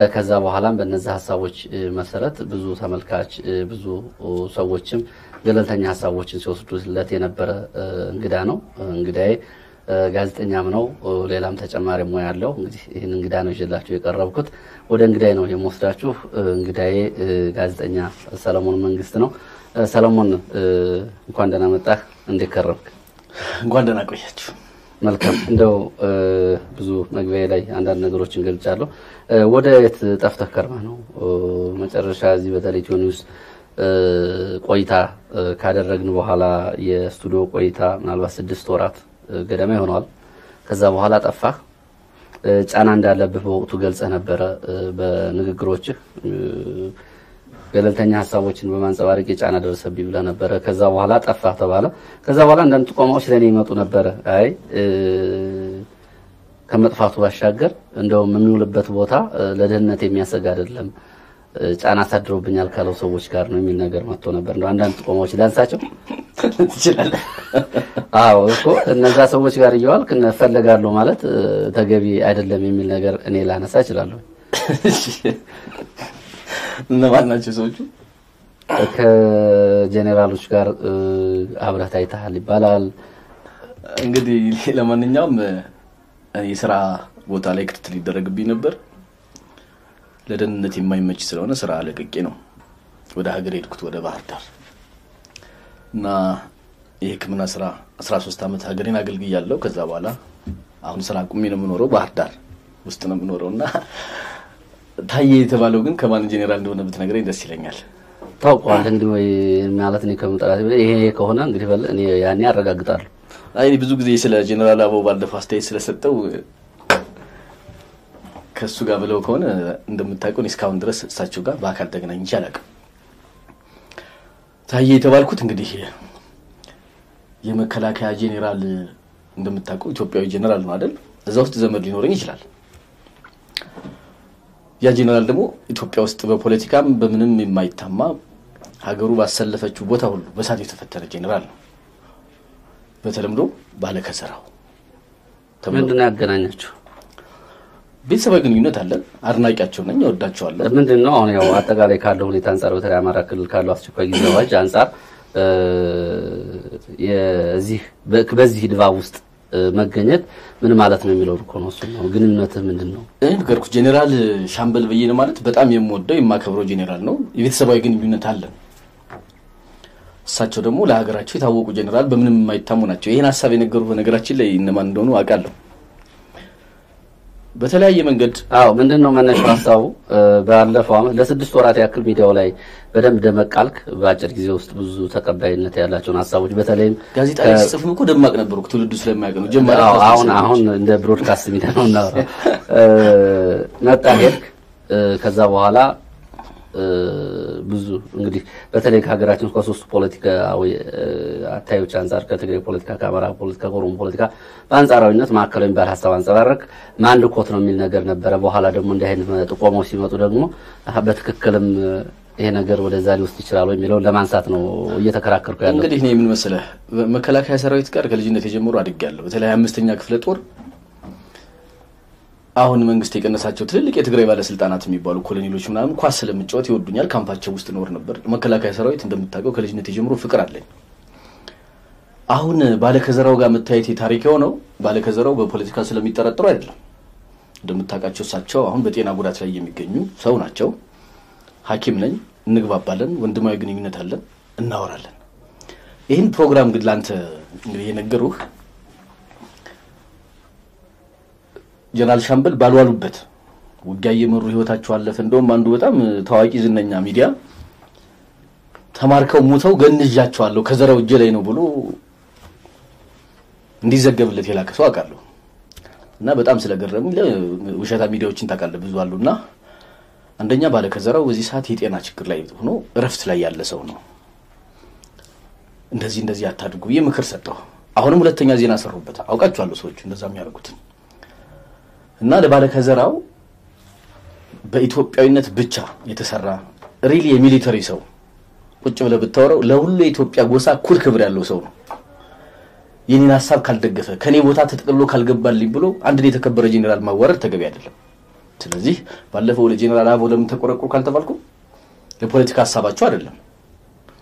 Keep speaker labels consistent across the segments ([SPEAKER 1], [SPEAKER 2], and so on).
[SPEAKER 1] ከዛ በኋላም በእነዚህ ሀሳቦች መሰረት ብዙ ተመልካች ብዙ ሰዎችም ገለልተኛ ሀሳቦችን ሲወስዱለት የነበረ እንግዳ ነው። እንግዳዬ ጋዜጠኛም ነው። ሌላም ተጨማሪ ሙያ ያለው እንግዲህ ይህን እንግዳ ነው ይዤላችሁ የቀረብኩት። ወደ እንግዳዬ ነው የምወስዳችሁ። እንግዳዬ ጋዜጠኛ ሰለሞን መንግስት ነው። ሰለሞን እንኳን ደህና መጣህ። እንዴት ከረምክ?
[SPEAKER 2] እንኳን ደህና ቆያችሁ።
[SPEAKER 1] መልካም። እንደው ብዙ መግቢያ ላይ አንዳንድ ነገሮችን ገልጫለሁ። ወደ የት ጠፍተህ ከርመህ ነው? መጨረሻ እዚህ በተለይ ኢትዮ ኒውስ ቆይታ ካደረግን በኋላ የስቱዲዮ ቆይታ ምናልባት ስድስት ወራት ገደማ ይሆነዋል። ከዛ በኋላ ጠፋህ። ጫና እንዳለብህ በወቅቱ ገልጸህ ነበረ በንግግሮችህ ገለልተኛ ሀሳቦችን በማንጸባረቅ የጫና ደረሰብኝ ብለህ ነበረ። ከዛ በኋላ ጠፋህ ተባለ። ከዛ በኋላ አንዳንድ ጥቆማዎች ለእኔ ይመጡ ነበረ። አይ ከመጥፋቱ ባሻገር እንደውም የሚውልበት ቦታ ለደህንነት የሚያሰጋ አይደለም፣ ጫና አሳድሮብኛል ካለው ሰዎች ጋር ነው የሚል ነገር መጥቶ ነበር። እንደው አንዳንድ ጥቆማዎች ላንሳቸው
[SPEAKER 2] ትችላለህ?
[SPEAKER 1] አዎ እኮ እነዛ ሰዎች ጋር እየዋልክ እፈለጋለሁ ማለት ተገቢ አይደለም የሚል ነገር እኔ ላነሳ እችላለሁ።
[SPEAKER 2] እነማን ናቸው ሰዎቹ?
[SPEAKER 1] ከጄኔራሎች ጋር አብረህ ታይተሃል ይባላል።
[SPEAKER 2] እንግዲህ ለማንኛውም የስራ ቦታ ላይ ክትትል ይደረግብኝ ነበር። ለደህንነት የማይመች ስለሆነ ስራ ለቅቄ ነው ወደ ሀገር ሄድኩት፣ ወደ ባህር ዳር እና የሕክምና ስራ 13 ዓመት ሀገሬን አገልግያለሁ። ከዛ በኋላ አሁን ስራ ቁሜ ነው የምኖረው፣ ባህር ዳር ውስጥ ነው የምኖረው እና ታዬ የተባለው ግን ከማን ጄኔራል እንደሆነ ብትነግረኝ ደስ ይለኛል።
[SPEAKER 1] ታውቀዋለህ እንዲህ ወይ ማለት እኔ ከመጠራት ይሄ ከሆነ እንግዲህ በል እኔ ያኔ አረጋግጣለሁ።
[SPEAKER 2] አይ ብዙ ጊዜ ስለ ጄኔራል አበባው ባለፈው አስተያየት ስለሰጠው ከእሱ ጋር ብለው ከሆነ እንደምታውቀው እስካሁን ድረስ እሳቸው ጋር በአካል ተገናኝቼ አላውቅም። ታዬ የተባልኩት እንግዲህ የመከላከያ ጄኔራል እንደምታውቀው ኢትዮጵያዊ ጄኔራል ነው አይደል? እዛ ውስጥ ዘመድ ሊኖረኝ ይችላል። ያ ጄኔራል ደግሞ ኢትዮጵያ ውስጥ በፖለቲካም በምንም የማይታማ ሀገሩ ባሰለፈችው ቦታ ሁሉ በሳት የተፈተነ ጄኔራል ነው። በተለምዶ ባለከሰራው
[SPEAKER 1] ምንድን ነው ያገናኛችሁ?
[SPEAKER 2] ቤተሰባዊ ግንኙነት አለን። አድናቂያቸው ነኝ፣ እወዳቸዋለሁ።
[SPEAKER 1] ምንድን ነው አሁን ያው አጠቃላይ ካለው ሁኔታ አንጻር በተለይ አማራ ክልል ካለው አስቸኳይ ጊዜ አዋጅ አንጻር በዚህ ድባብ ውስጥ መገኘት ምን ማለት ነው የሚለው እኮ ነው። እሱ ነው ግንኙነትህ ምንድን ነው?
[SPEAKER 2] እኔ ነገርኩህ። ጄኔራል ሻምበል በየነ ማለት በጣም የምወደው የማከብረው ጄኔራል ነው። የቤተሰባዊ ግንኙነት አለን። እሳቸው ደግሞ ለሀገራቸው የታወቁ ጄኔራል በምንም የማይታሙ ናቸው። ይህን ሀሳብ የነገሩ በነገራችን ላይ እነማን እንደሆኑ አውቃለሁ። በተለያየ መንገድ
[SPEAKER 1] አዎ ምንድን ነው መነሻው ሀሳቡ? ባለፈው ዓመት ለስድስት ወራት ያክል ሚዲያው ላይ በደንብ ደመቅ አልክ። በአጭር ጊዜ ውስጥ ብዙ ተቀባይነት ያላቸውን ሀሳቦች በተለይም
[SPEAKER 2] ጋዜጣ ላይ ሲጽፍም እኮ ደማቅ ነበርኩ። ትውልዱ ስለማያውቅ ነው።
[SPEAKER 1] አዎ፣ አሁን አሁን እንደ broadcast media ነው እናወራው። መጣ ሄድክ። ከዛ በኋላ ብዙ እንግዲህ በተለይ ከሀገራችን ከሶስቱ ፖለቲካዊ አታዮች አንጻር ከትግራይ ፖለቲካ፣ ከአማራ ፖለቲካ፣ ከኦሮሞ ፖለቲካ በአንጻራዊነት ማዕከላዊ የሚባል ሀሳብ አንጸባረቅ ማን ልኮት ነው የሚል ነገር ነበረ። በኋላ ደግሞ እንዲህ አይነት ጥቆማዎች ሲመጡ ደግሞ በትክክልም ይሄ ነገር ወደዛ ሊወስድ ይችላል የሚለውን ለማንሳት ነው እየተከራከርኩ ያለው።
[SPEAKER 2] እንግዲህ እኔ የምን መሰለህ መከላከያ ሰራዊት ጋር ከልጅነት የጀምሮ አድጌያለሁ። በተለይ አምስተኛ ክፍለ ጦር አሁን መንግስት የቀነሳቸው ትልልቅ የትግራይ ባለስልጣናት የሚባሉ ኮሎኔሎች ምናምን ኳስ ስለምጫወት ይወዱኛል። ካምፓቸው ውስጥ ኖር ነበር። መከላከያ ሰራዊት እንደምታውቀው ከልጅነት የጀምሮ ፍቅር አለኝ። አሁን ባለከዘራው ጋር መታየት የታሪክ የሆነው ባለከዘራው በፖለቲካ ስለሚጠረጥሩ አይደለም። እንደምታውቃቸው እሳቸው አሁን በጤና ጉዳት ላይ የሚገኙ ሰው ናቸው። ሐኪም ነኝ፣ እንግባባለን፣ ወንድማዊ ግንኙነት አለን፣ እናወራለን። ይህን ፕሮግራም ግን ለአንተ እንግዲህ የነገሩህ ጀነራል ሻምበል ባልዋሉበት ውጊያ እየመሩ ህይወታቸው አለፈ። እንደውም አንዱ በጣም ታዋቂ ዝነኛ ሚዲያ ተማርከው ሙተው ገንዣቸዋለሁ ከዘራው እጄ ላይ ነው ብሎ እንዲዘገብለት የላከ ሰው አውቃለሁ። እና በጣም ስለገረሙኝ ውሸታ ሚዲያዎችን ታውቃለህ ብዙ አሉ። እና አንደኛ ባለ ከዘራው በዚህ ሰዓት የጤና ችግር ላይ ሆኖ እረፍት ላይ ያለ ሰው ነው። እንደዚህ እንደዚህ አታድርጉ ብዬ ምክር ሰጠሁ። አሁንም ሁለተኛ ዜና ሰሩበት። አውቃቸዋለሁ ሰዎቹ እንደዛ የሚያደርጉትን እና ለባለ ከዘራው በኢትዮጵያዊነት ብቻ የተሰራ really የ military ሰው ቁጭ ብለህ ብታወራው ለሁሉ የኢትዮጵያ ጎሳ እኩል ክብር ያለው ሰው ነው። የኔን ሀሳብ ካልደገፈ ከኔ ቦታ ተጠቅልሎ ካልገባልኝ ብሎ አንድን የተከበረ ጄኔራል ማዋረድ ተገቢ አይደለም። ስለዚህ ባለፈው ለጄኔራል አበባው ለምን ተቆረቆሩ ካልተባልኩ ለፖለቲካ ሀሳባቸው አይደለም።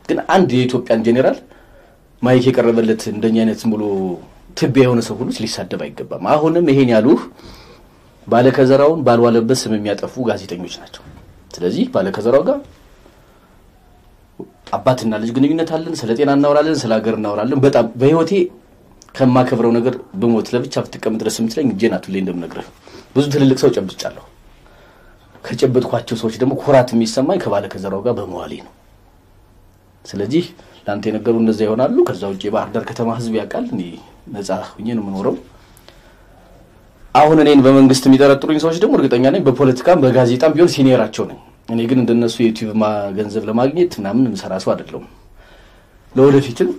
[SPEAKER 2] ግን አንድ የኢትዮጵያን ጄኔራል ማይክ የቀረበለት እንደኛ አይነት ዝም ብሎ ትቢያ የሆነ ሰው ሁሉ ሊሳደብ አይገባም። አሁንም ይሄን ያሉህ ባለከዘራውን ባልዋለበት ስም የሚያጠፉ ጋዜጠኞች ናቸው። ስለዚህ ባለከዘራው ጋር አባትና ልጅ ግንኙነት አለን። ስለ ጤና እናወራለን፣ ስለ ሀገር እናወራለን። በጣም በህይወቴ ከማከብረው ነገር ብሞት ለብቻ ብትቀምጥ ድረስ የምትለኝ እጄን አቱሌ እንደምነግርህ ብዙ ትልልቅ ሰው ጨብጫለሁ። ከጨበጥኳቸው ሰዎች ደግሞ ኩራት የሚሰማኝ ከባለከዘራው ጋር በመዋሌ ነው። ስለዚህ ለአንተ የነገሩ እንደዛ ይሆናሉ። ከዛ ውጭ የባህር ዳር ከተማ ህዝብ ያውቃል። እኔ ነጻ ሁኜ ነው የምኖረው። አሁን እኔን በመንግስት የሚጠረጥሩኝ ሰዎች ደግሞ እርግጠኛ ነኝ በፖለቲካም በጋዜጣም ቢሆን ሲኒየራቸው ነኝ። እኔ ግን እንደነሱ የዩቲዩብ ገንዘብ ለማግኘት ምናምን የምሰራ ሰው አይደለሁም። ለወደፊትም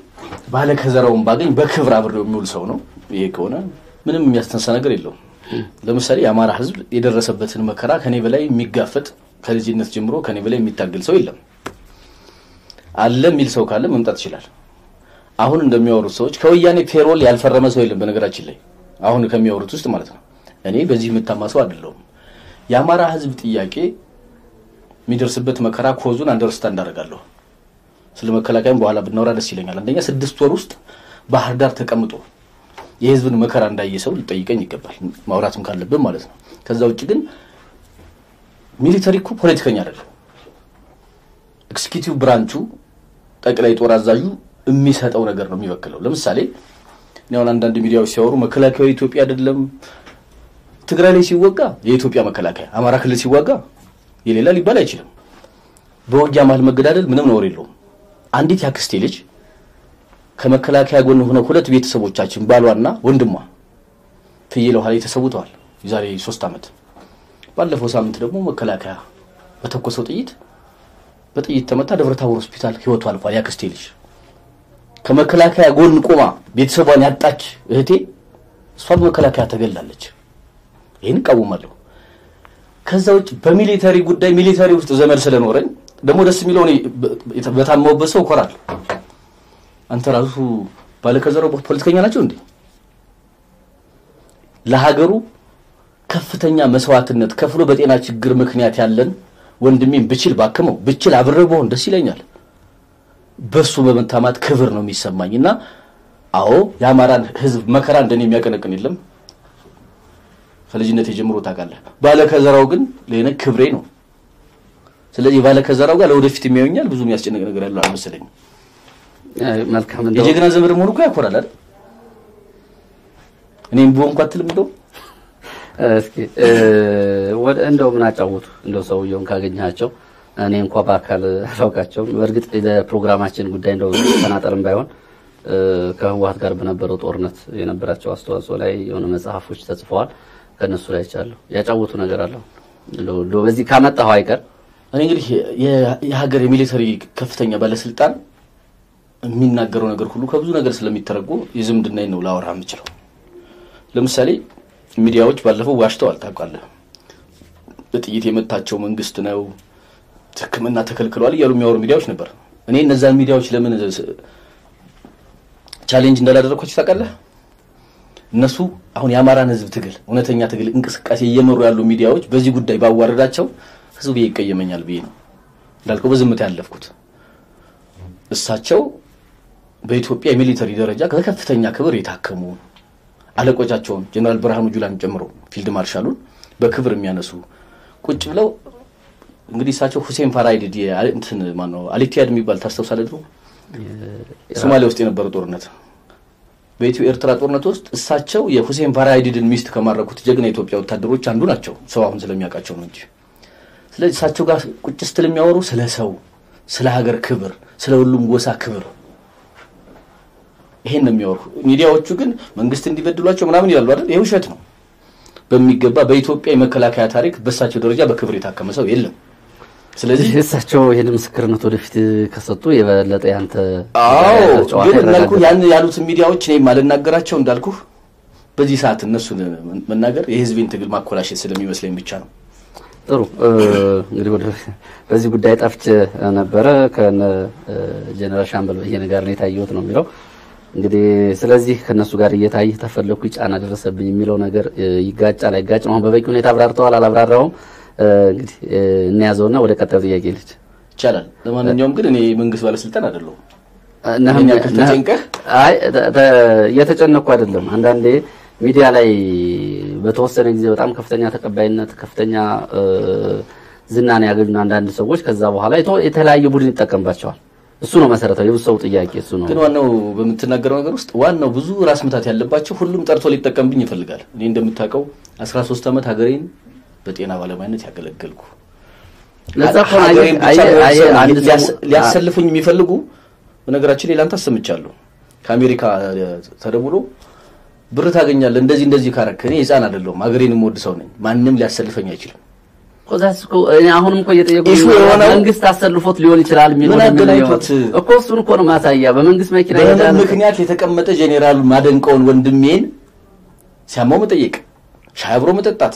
[SPEAKER 2] ባለ ከዘራውን ባገኝ በክብር አብሬው የሚውል ሰው ነው። ይሄ ከሆነ ምንም የሚያስተንሳ ነገር የለውም። ለምሳሌ የአማራ ህዝብ የደረሰበትን መከራ ከኔ በላይ የሚጋፈጥ ከልጅነት ጀምሮ ከኔ በላይ የሚታገል ሰው የለም። አለ የሚል ሰው ካለ መምጣት ይችላል። አሁን እንደሚያወሩት ሰዎች ከወያኔ ፔሮል ያልፈረመ ሰው የለም። በነገራችን ላይ አሁን ከሚያወሩት ውስጥ ማለት ነው። እኔ በዚህ የምታማ ሰው አይደለሁም። የአማራ ህዝብ ጥያቄ የሚደርስበት መከራ cause ኡን understand አደርጋለሁ። ስለ መከላከያም በኋላ ብናወራ ደስ ይለኛል። አንደኛ ስድስት ወር ውስጥ ባህር ዳር ተቀምጦ የህዝብን መከራ እንዳየ ሰው ሊጠይቀኝ ይገባል፣ ማውራትም ካለብን ማለት ነው። ከዛ ውጭ ግን military እኮ ፖለቲከኛ አይደለም። executive branch ኡ ጠቅላይ ጦር አዛዡ የሚሰጠው ነገር ነው የሚወክለው። ለምሳሌ እኔ አንዳንድ ሚዲያዎች ሲያወሩ መከላከያው ኢትዮጵያ አይደለም። ትግራይ ላይ ሲወጋ የኢትዮጵያ መከላከያ፣ አማራ ክልል ሲዋጋ የሌላ ሊባል አይችልም። በውጊያ መሀል መገዳደል ምንም ነውር የለውም። አንዲት ያክስቴ ልጅ ከመከላከያ ጎን ሆነው ሁለት ቤተሰቦቻችን ባሏና ወንድሟ ፍየል ውሃ ላይ ተሰውተዋል የዛሬ ሶስት ዓመት። ባለፈው ሳምንት ደግሞ መከላከያ በተኮሰው ጥይት በጥይት ተመታ ደብረ ታቦር ሆስፒታል ህይወቱ አልፏል። ያክስቴ ልጅ ከመከላከያ ጎን ቆማ ቤተሰቧን ያጣች እህቴ እሷ በመከላከያ ተገላለች። ይህን እቃወማለሁ። ከዛ ውጭ በ military ጉዳይ military ውስጥ ዘመድ ስለኖረኝ ደግሞ ደስ የሚለው በታማሁበት ሰው እኮራለሁ። አንተ ራሱ ባለከዘራው ፖለቲከኛ ናቸው እንዴ? ለሀገሩ ከፍተኛ መስዋዕትነት ከፍሎ በጤና ችግር ምክንያት ያለን ወንድሜን ብችል ባክመው ብችል አብሬ በሆን ደስ ይለኛል። በሱ በመታማት ክብር ነው የሚሰማኝ እና አዎ የአማራን ህዝብ መከራ እንደኔ የሚያቀነቅን የለም። ከልጅነት የጀምሮ ታውቃለህ። ባለከዘራው ግን ለኔ ክብሬ ነው። ስለዚህ ባለከዘራው ጋር ለወደፊት የሚያዩኛል ብዙ የሚያስጨንቅ ነገር ያለው አልመሰለኝም።
[SPEAKER 1] መልካም እንደው
[SPEAKER 2] የጀግና ዘመድ መሆኑ እኮ ያኮራል አይደል? እኔም በሆንኩ አትልም እንደው
[SPEAKER 1] እስኪ ወደ እንደው ምን አጫወቱ እንደው ሰውየውን ካገኘሃቸው እኔ እንኳ በአካል አላውቃቸውም። በእርግጥ ለፕሮግራማችን ጉዳይ እንደው ተናጠልም ባይሆን ከህወሓት ጋር በነበረው ጦርነት የነበራቸው አስተዋጽኦ ላይ የሆነ መጽሐፎች ተጽፈዋል። ከእነሱ ላይ ይቻለሁ ያጫወቱ ነገር እንደው በዚህ ካመጣኸው አይቀር
[SPEAKER 2] እኔ እንግዲህ የሀገር የሚሊተሪ ከፍተኛ ባለስልጣን የሚናገረው ነገር ሁሉ ከብዙ ነገር ስለሚተረጎም የዝምድናዬን ነው ላወራ የምችለው። ለምሳሌ ሚዲያዎች ባለፈው ዋሽተዋል፣ ታውቃለህ። በጥይት የመታቸው መንግስት ነው፣ ሕክምና ተከልክሏል እያሉ የሚያወሩ ሚዲያዎች ነበር። እኔ እነዛን ሚዲያዎች ለምን challenge እንዳላደረግኳቸው ታውቃለህ? እነሱ አሁን የአማራን ህዝብ ትግል እውነተኛ ትግል እንቅስቃሴ እየመሩ ያሉ ሚዲያዎች በዚህ ጉዳይ ባዋረዳቸው ህዝብ ይቀየመኛል ብዬ ነው እንዳልከው በዝምታ ያለፍኩት። እሳቸው በኢትዮጵያ የ military ደረጃ ከከፍተኛ ክብር የታከሙ አለቆቻቸውን ጀነራል ብርሃኑ ጁላን ጨምሮ ፊልድ ማርሻሉን በክብር የሚያነሱ ቁጭ ብለው እንግዲህ እሳቸው ሁሴን ፋራህ አይዲድ እንትን ማነው አል ኢትሃድ የሚባል ታስታውሳለህ? ድሮ ሶማሊያ ውስጥ የነበረው ጦርነት በኢትዮ ኤርትራ ጦርነት ውስጥ እሳቸው የሁሴን ፋራህ አይዲድን ሚስት ከማረኩት ጀግና የኢትዮጵያ ወታደሮች አንዱ ናቸው። ሰው አሁን ስለሚያውቃቸው ነው እንጂ። ስለዚህ እሳቸው ጋር ቁጭ ስትል የሚያወሩ ስለ ሰው፣ ስለ ሀገር ክብር፣ ስለ ሁሉም ጎሳ ክብር ይሄን ነው የሚያወሩ። ሚዲያዎቹ ግን መንግስት እንዲበድሏቸው ምናምን ይላሉ አይደል? ይሄ ውሸት ነው በሚገባ በኢትዮጵያ የመከላከያ ታሪክ በእሳቸው ደረጃ በክብር የታከመ ሰው የለም። ስለዚህ
[SPEAKER 1] እሳቸው ይህን ምስክርነት ወደፊት ከሰጡ የበለጠ ያንተ
[SPEAKER 2] ግን እንዳልኩ ያን ያሉትን ሚዲያዎች እኔ ማልናገራቸው እንዳልኩ በዚህ ሰዓት እነሱን መናገር የህዝቤን ትግል ማኮላሸት ስለሚመስለኝ ብቻ ነው።
[SPEAKER 1] ጥሩ እንግዲህ ወደ በዚህ ጉዳይ ጠፍቼ ነበረ ከነ ጀነራል ሻምበል በየነ ጋር ነው የታየሁት ነው የሚለው እንግዲህ ስለዚህ ከነሱ ጋር እየታየህ ተፈለኩ ጫና ደረሰብኝ የሚለው ነገር ይጋጫል አይጋጭም? አሁን በበቂ ሁኔታ አብራርተዋል አላብራራውም? እንግዲህ እንያዘውና ወደ ቀጣዩ ጥያቄ ልጅ
[SPEAKER 2] ይቻላል። ለማንኛውም ግን እኔ መንግስት ባለስልጣን አይደለሁም።
[SPEAKER 1] እየተጨነኩ አይደለም። አንዳንዴ ሚዲያ ላይ በተወሰነ ጊዜ በጣም ከፍተኛ ተቀባይነት ከፍተኛ ዝናን ያገኙ አንዳንድ ሰዎች ከዛ በኋላ የተ- የተለያየ ቡድን ይጠቀምባቸዋል። እሱ ነው መሰረታዊ የብዙ ሰው ጥያቄ እሱ ነው።
[SPEAKER 2] ግን ዋናው በምትናገረው ነገር ውስጥ ዋናው ብዙ ራስ ምታት ያለባቸው ሁሉም ጠርቶ ሊጠቀምብኝ ይፈልጋል። እኔ እንደምታውቀው 13 ዓመት ሀገሬን በጤና ባለሙያነት ያገለገልኩ ሊያሰልፉኝ የሚፈልጉ በነገራችን ላይ ላንተ አሰምቻለሁ። ከአሜሪካ ተደውሎ ብር ታገኛለህ እንደዚህ እንደዚህ ካረክ እኔ ህፃን አይደለሁም ሀገሬን የምወድ ሰው ነኝ። ማንም ሊያሰልፈኝ አይችልም።
[SPEAKER 1] አሁንም እኮ እየጠየቁ
[SPEAKER 2] ኢሹ የሆነው-
[SPEAKER 1] መንግስት አሰልፎት ሊሆን ይችላል? ሊሆን- እኮ እሱን እኮ ነው ማሳያ በመንግስት መኪና
[SPEAKER 2] ምክንያት የተቀመጠ ጄኔራል ማደንቀውን ወንድሜን ሲያማው መጠየቅ፣ ሻይ አብሮ መጠጣት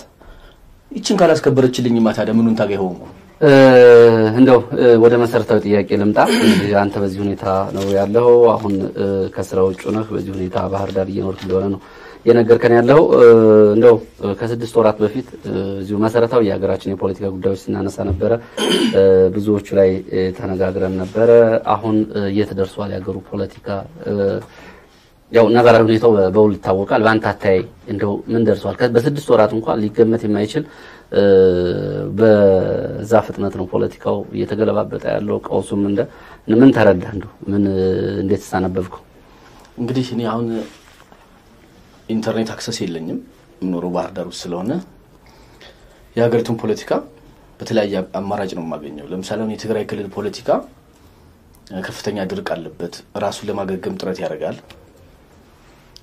[SPEAKER 2] ይችን ካላስከበረችልኝማ ታዲያ ምኑን ታገኝ ሆንኩ?
[SPEAKER 1] እንደው ወደ መሰረታዊ ጥያቄ ልምጣ። እንግዲህ አንተ በዚህ ሁኔታ ነው ያለው። አሁን ከስራ ውጭ ነህ። በዚህ ሁኔታ ባህር ዳር እየኖርክ እንደሆነ ነው የነገርከን ያለው። እንደው ከስድስት ወራት በፊት እዚሁ መሰረታዊ የሀገራችን የፖለቲካ ጉዳዮች ስናነሳ ነበረ። ብዙዎቹ ላይ ተነጋግረን ነበረ። አሁን የት ደርሷል የሀገሩ ፖለቲካ? ያው ነባራዊ ሁኔታው በውል ይታወቃል። በአንተ አታይ እንደው ምን ደርሷል? በስድስት ወራት እንኳን ሊገመት የማይችል በዛ ፍጥነት ነው ፖለቲካው እየተገለባበጠ ያለው። ቀውሱም እንደ ምን ተረዳ እንደው ምን እንዴት ሳነበብከው?
[SPEAKER 2] እንግዲህ እኔ አሁን internet access የለኝም የምኖረው ባህር ዳር ውስጥ ስለሆነ የሀገሪቱን ፖለቲካ በተለያየ አማራጭ ነው የማገኘው። ለምሳሌ አሁን የትግራይ ክልል ፖለቲካ ከፍተኛ ድርቅ አለበት። ራሱን ለማገገም ጥረት ያደርጋል።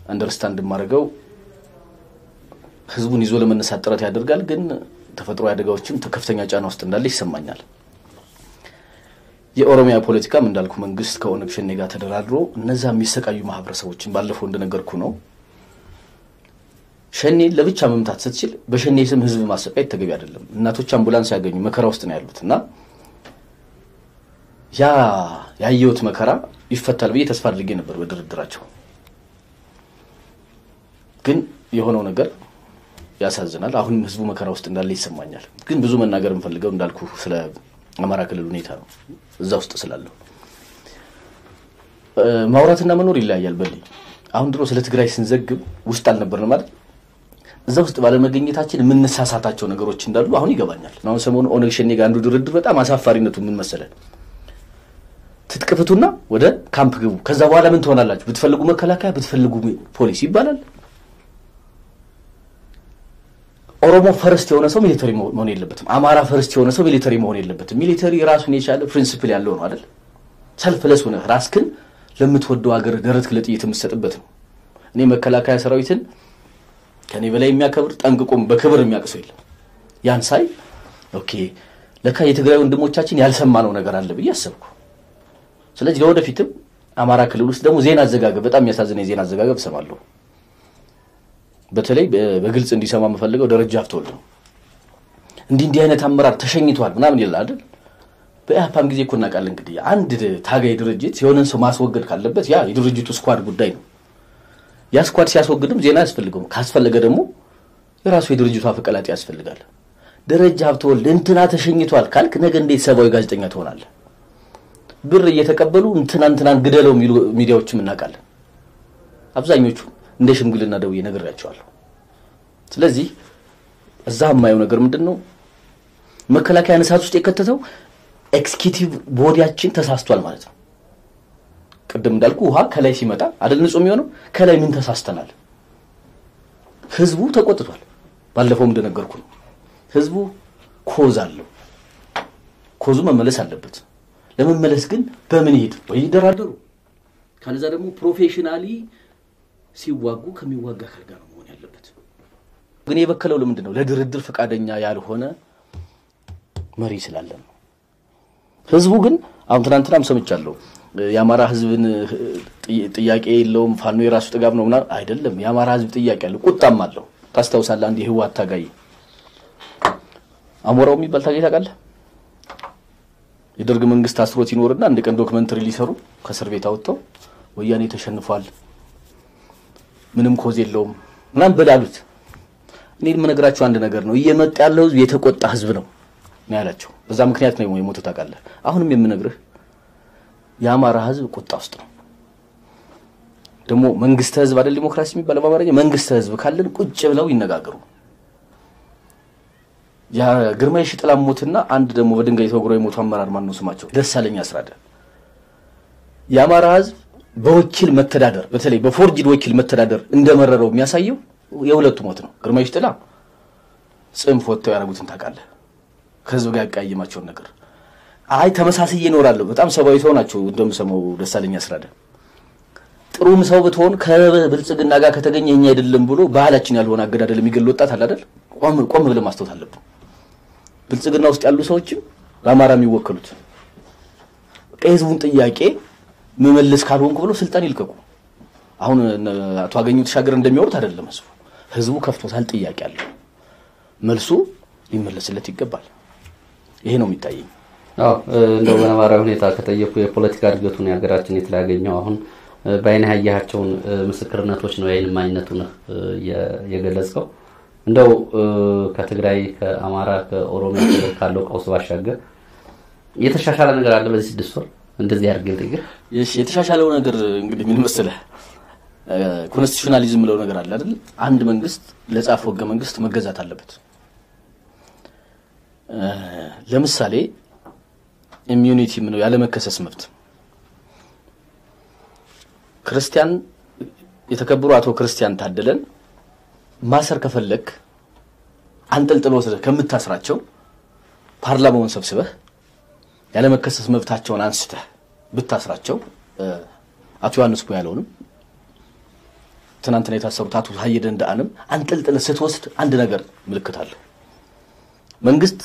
[SPEAKER 2] understand የማደርገው ህዝቡን ይዞ ለመነሳት ጥረት ያደርጋል። ግን ተፈጥሮ አደጋዎችም ከፍተኛ ጫና ውስጥ እንዳለ ይሰማኛል። የኦሮሚያ ፖለቲካም እንዳልኩ መንግስት ከኦነግ ሸኔ ጋር ተደራድሮ እነዛ የሚሰቃዩ ማህበረሰቦችን ባለፈው እንደነገርኩ ነው ሸኔን ለብቻ መምታት ስትችል በሸኔ ስም ህዝብ ማሰቃየት ተገቢ አይደለም። እናቶች አምቡላንስ ያገኙ መከራ ውስጥ ነው ያሉት እና ያ ያየሁት መከራ ይፈታል ብዬ ተስፋ አድርጌ ነበር በድርድራቸው። ግን የሆነው ነገር ያሳዝናል። አሁንም ህዝቡ መከራ ውስጥ እንዳለ ይሰማኛል። ግን ብዙ መናገር የምፈልገው እንዳልኩ ስለ አማራ ክልል ሁኔታ ነው፣ እዛ ውስጥ ስላለሁ ማውራትና መኖር ይለያያል። በል አሁን ድሮ ስለ ትግራይ ስንዘግብ ውስጥ አልነበርንም ማለት እዛ ውስጥ ባለመገኘታችን የምንሳሳታቸው ነገሮች እንዳሉ አሁን ይገባኛል። አሁን ሰሞኑ ኦነግ ሸኔ ጋር አንዱ ድርድር በጣም አሳፋሪነቱ ምን መሰለን? ትጥቅ ወደ ካምፕ ግቡ፣ ከዛ በኋላ ምን ትሆናላችሁ? ብትፈልጉ መከላከያ፣ ብትፈልጉ ፖሊስ ይባላል። ኦሮሞ first የሆነ ሰው military መሆን የለበትም። አማራ first የሆነ ሰው military መሆን የለበትም። military ራሱን የቻለ principle ያለው ነው አይደል? selfless ሆነ ራስክን ለምትወደው ሀገር ደረት ለጥይት የምትሰጥበት ነው። እኔ መከላከያ ሰራዊትን ከኔ በላይ የሚያከብር ጠንቅቆም በክብር የሚያውቅ ሰው የለም። ያን ሳይ okay ለካ የትግራይ ወንድሞቻችን ያልሰማነው ነገር አለ ብዬ አሰብኩ። ስለዚህ ለወደፊትም አማራ ክልል ውስጥ ደግሞ ዜና አዘጋገብ በጣም የሚያሳዝን የዜና አዘጋገብ እሰማለሁ። በተለይ በግልጽ እንዲሰማ የምፈልገው ደረጃ ሀብተወልድ ነው። እንዲህ እንዲህ አይነት አመራር ተሸኝቷል ምናምን ይላል አይደል? በኢህአፓም ጊዜ እኮ እናውቃለን። እንግዲህ አንድ ታጋይ ድርጅት የሆነን ሰው ማስወገድ ካለበት ያ የድርጅቱ ስኳድ ጉዳይ ነው። ያ ስኳድ ሲያስወግድም ዜና ያስፈልገውም፣ ካስፈለገ ደግሞ የራሱ የድርጅቱ አፈቀላጤ ያስፈልጋል። ደረጃ ሀብተወልድ እንትና ተሸኝቷል ካልክ ነገ እንዴት ሰብአዊ ጋዜጠኛ ትሆናለህ? ብር እየተቀበሉ እንትና እንትናን ግደለው የሚሉ ሚዲያዎችም እናውቃለን። አብዛኞቹ እንደ ሽምግልና ደውዬ ነግሬያቸዋለሁ። ስለዚህ እዛ የማየው ነገር ምንድን ነው? መከላከያን እሳት ውስጥ የከተተው executive body ያችን ተሳስቷል ማለት ነው። ቅድም እንዳልኩ ውሃ ከላይ ሲመጣ አደል ንጹህ የሚሆነው ከላይ ምን ተሳስተናል? ህዝቡ ተቆጥቷል። ባለፈውም እንደነገርኩ ነው። ህዝቡ cause አለው። ኮዙ መመለስ አለበት። ለመመለስ ግን በምን ይሄድ ወይ ይደራደሩ፣ ከነዛ ደግሞ professionally ሲዋጉ ከሚዋጋ አካል ጋር ነው መሆን ያለበት። ግን የበከለው ለምንድን ነው? ለድርድር ፈቃደኛ ያልሆነ መሪ ስላለ ነው። ህዝቡ ግን አሁን ትናንትናም ሰምቻለሁ የአማራ ህዝብን ጥያቄ የለውም ፋኖ የራሱ ጥጋብ ነው ምናምን አይደለም። የአማራ ህዝብ ጥያቄ አለው፣ ቁጣም አለው። ታስታውሳለህ? አንድ የህወሓት ታጋይ አሞራው የሚባል ታጋይ ታውቃለህ? የደርግ መንግስት አስሮት ይኖርና አንድ ቀን documentary ሊሰሩ ከእስር ቤት አወጥተው ወያኔ ተሸንፏል ምንም cause የለውም ምናምን በላሉት። እኔ የምነግራቸው አንድ ነገር ነው። እየመጣ ያለው ህዝብ የተቆጣ ህዝብ ነው ነው ያላቸው። በዛ ምክንያት ነው የሞቱት ታውቃለህ። አሁንም የምነግርህ የአማራ ህዝብ ቁጣ ውስጥ ነው። ደግሞ መንግስተ ህዝብ አይደል ዲሞክራሲ የሚባለው በአማርኛ መንግስተ ህዝብ ካለን ቁጭ ብለው ይነጋገሩ። የግርማ የሺጥላ ሞትና አንድ ደግሞ በድንጋይ ተወግሮ የሞቱ አመራር ማን ነው ስማቸው? ደሳለኝ አስራደ። የአማራ ህዝብ በወኪል መተዳደር በተለይ በፎርጅድ ወኪል መተዳደር እንደመረረው የሚያሳየው የሁለቱ ሞት ነው። ግርማ የሺጥላ ጽንፍ ወጥተው ያደረጉትን ታውቃለህ። ከህዝብ ጋር ያቀያየማቸውን ነገር አይ ተመሳስዬ እኖራለሁ። በጣም ሰብአዊ ሰው ናቸው እንደምሰማው ደሳለኝ አስራደ። ጥሩም ሰው ብትሆን ከብልጽግና ጋር ከተገኘ እኛ አይደለም ብሎ ባህላችን ያልሆነ አገዳደል የሚገል ወጣት አለ አይደል? ቆም ቆም ብለን ማስተውት አለብን። ብልጽግና ውስጥ ያሉ ሰዎችም በአማራ የሚወከሉት የህዝቡን ጥያቄ መመለስ ካልሆንኩ ብሎ ስልጣን ይልቀቁ። አሁን አቶ አገኘሁ ተሻገር እንደሚወሩት አይደለም። ህዝቡ ህዝቡ ከፍቶታል፣ ጥያቄ አለ። መልሱ ሊመለስለት ይገባል። ይሄ ነው የሚታየኝ።
[SPEAKER 1] አዎ እንደው በነባራዊ ሁኔታ ከጠየቁ የፖለቲካ እድገቱን የሀገራችን የት አሁን በአይነህ ያየሃቸውን ምስክርነቶች ነው የዓይን እማኝነቱን የገለጽከው። እንደው ከትግራይ፣ ከአማራ፣ ከኦሮሚያ ካለው ቀውስ ባሻገር የተሻሻለ ነገር አለ በዚህ ስድስት ወር እንደዚህ ጥቅር
[SPEAKER 2] የተሻሻለው ነገር እንግዲህ ምን መሰለህ፣ constitutionalism ብለው ነገር አለ አይደል? አንድ መንግስት ለጻፈው ህገ መንግስት መገዛት አለበት። ለምሳሌ immunity ምነው ያለመከሰስ መብት ክርስቲያን የተከበሩ አቶ ክርስቲያን ታደለን ማሰር ከፈለክ አንጠልጥሎ ከምታስራቸው ፓርላማውን ሰብስበህ ያለመከሰስ መብታቸውን አንስተህ ብታስራቸው አቶ ዮሐንስ ያለውንም ትናንትና የታሰሩት አቶ ታዬ ደንደአንም አንጠልጥለህ ስትወስድ አንድ ነገር ምልክት አለው። መንግስት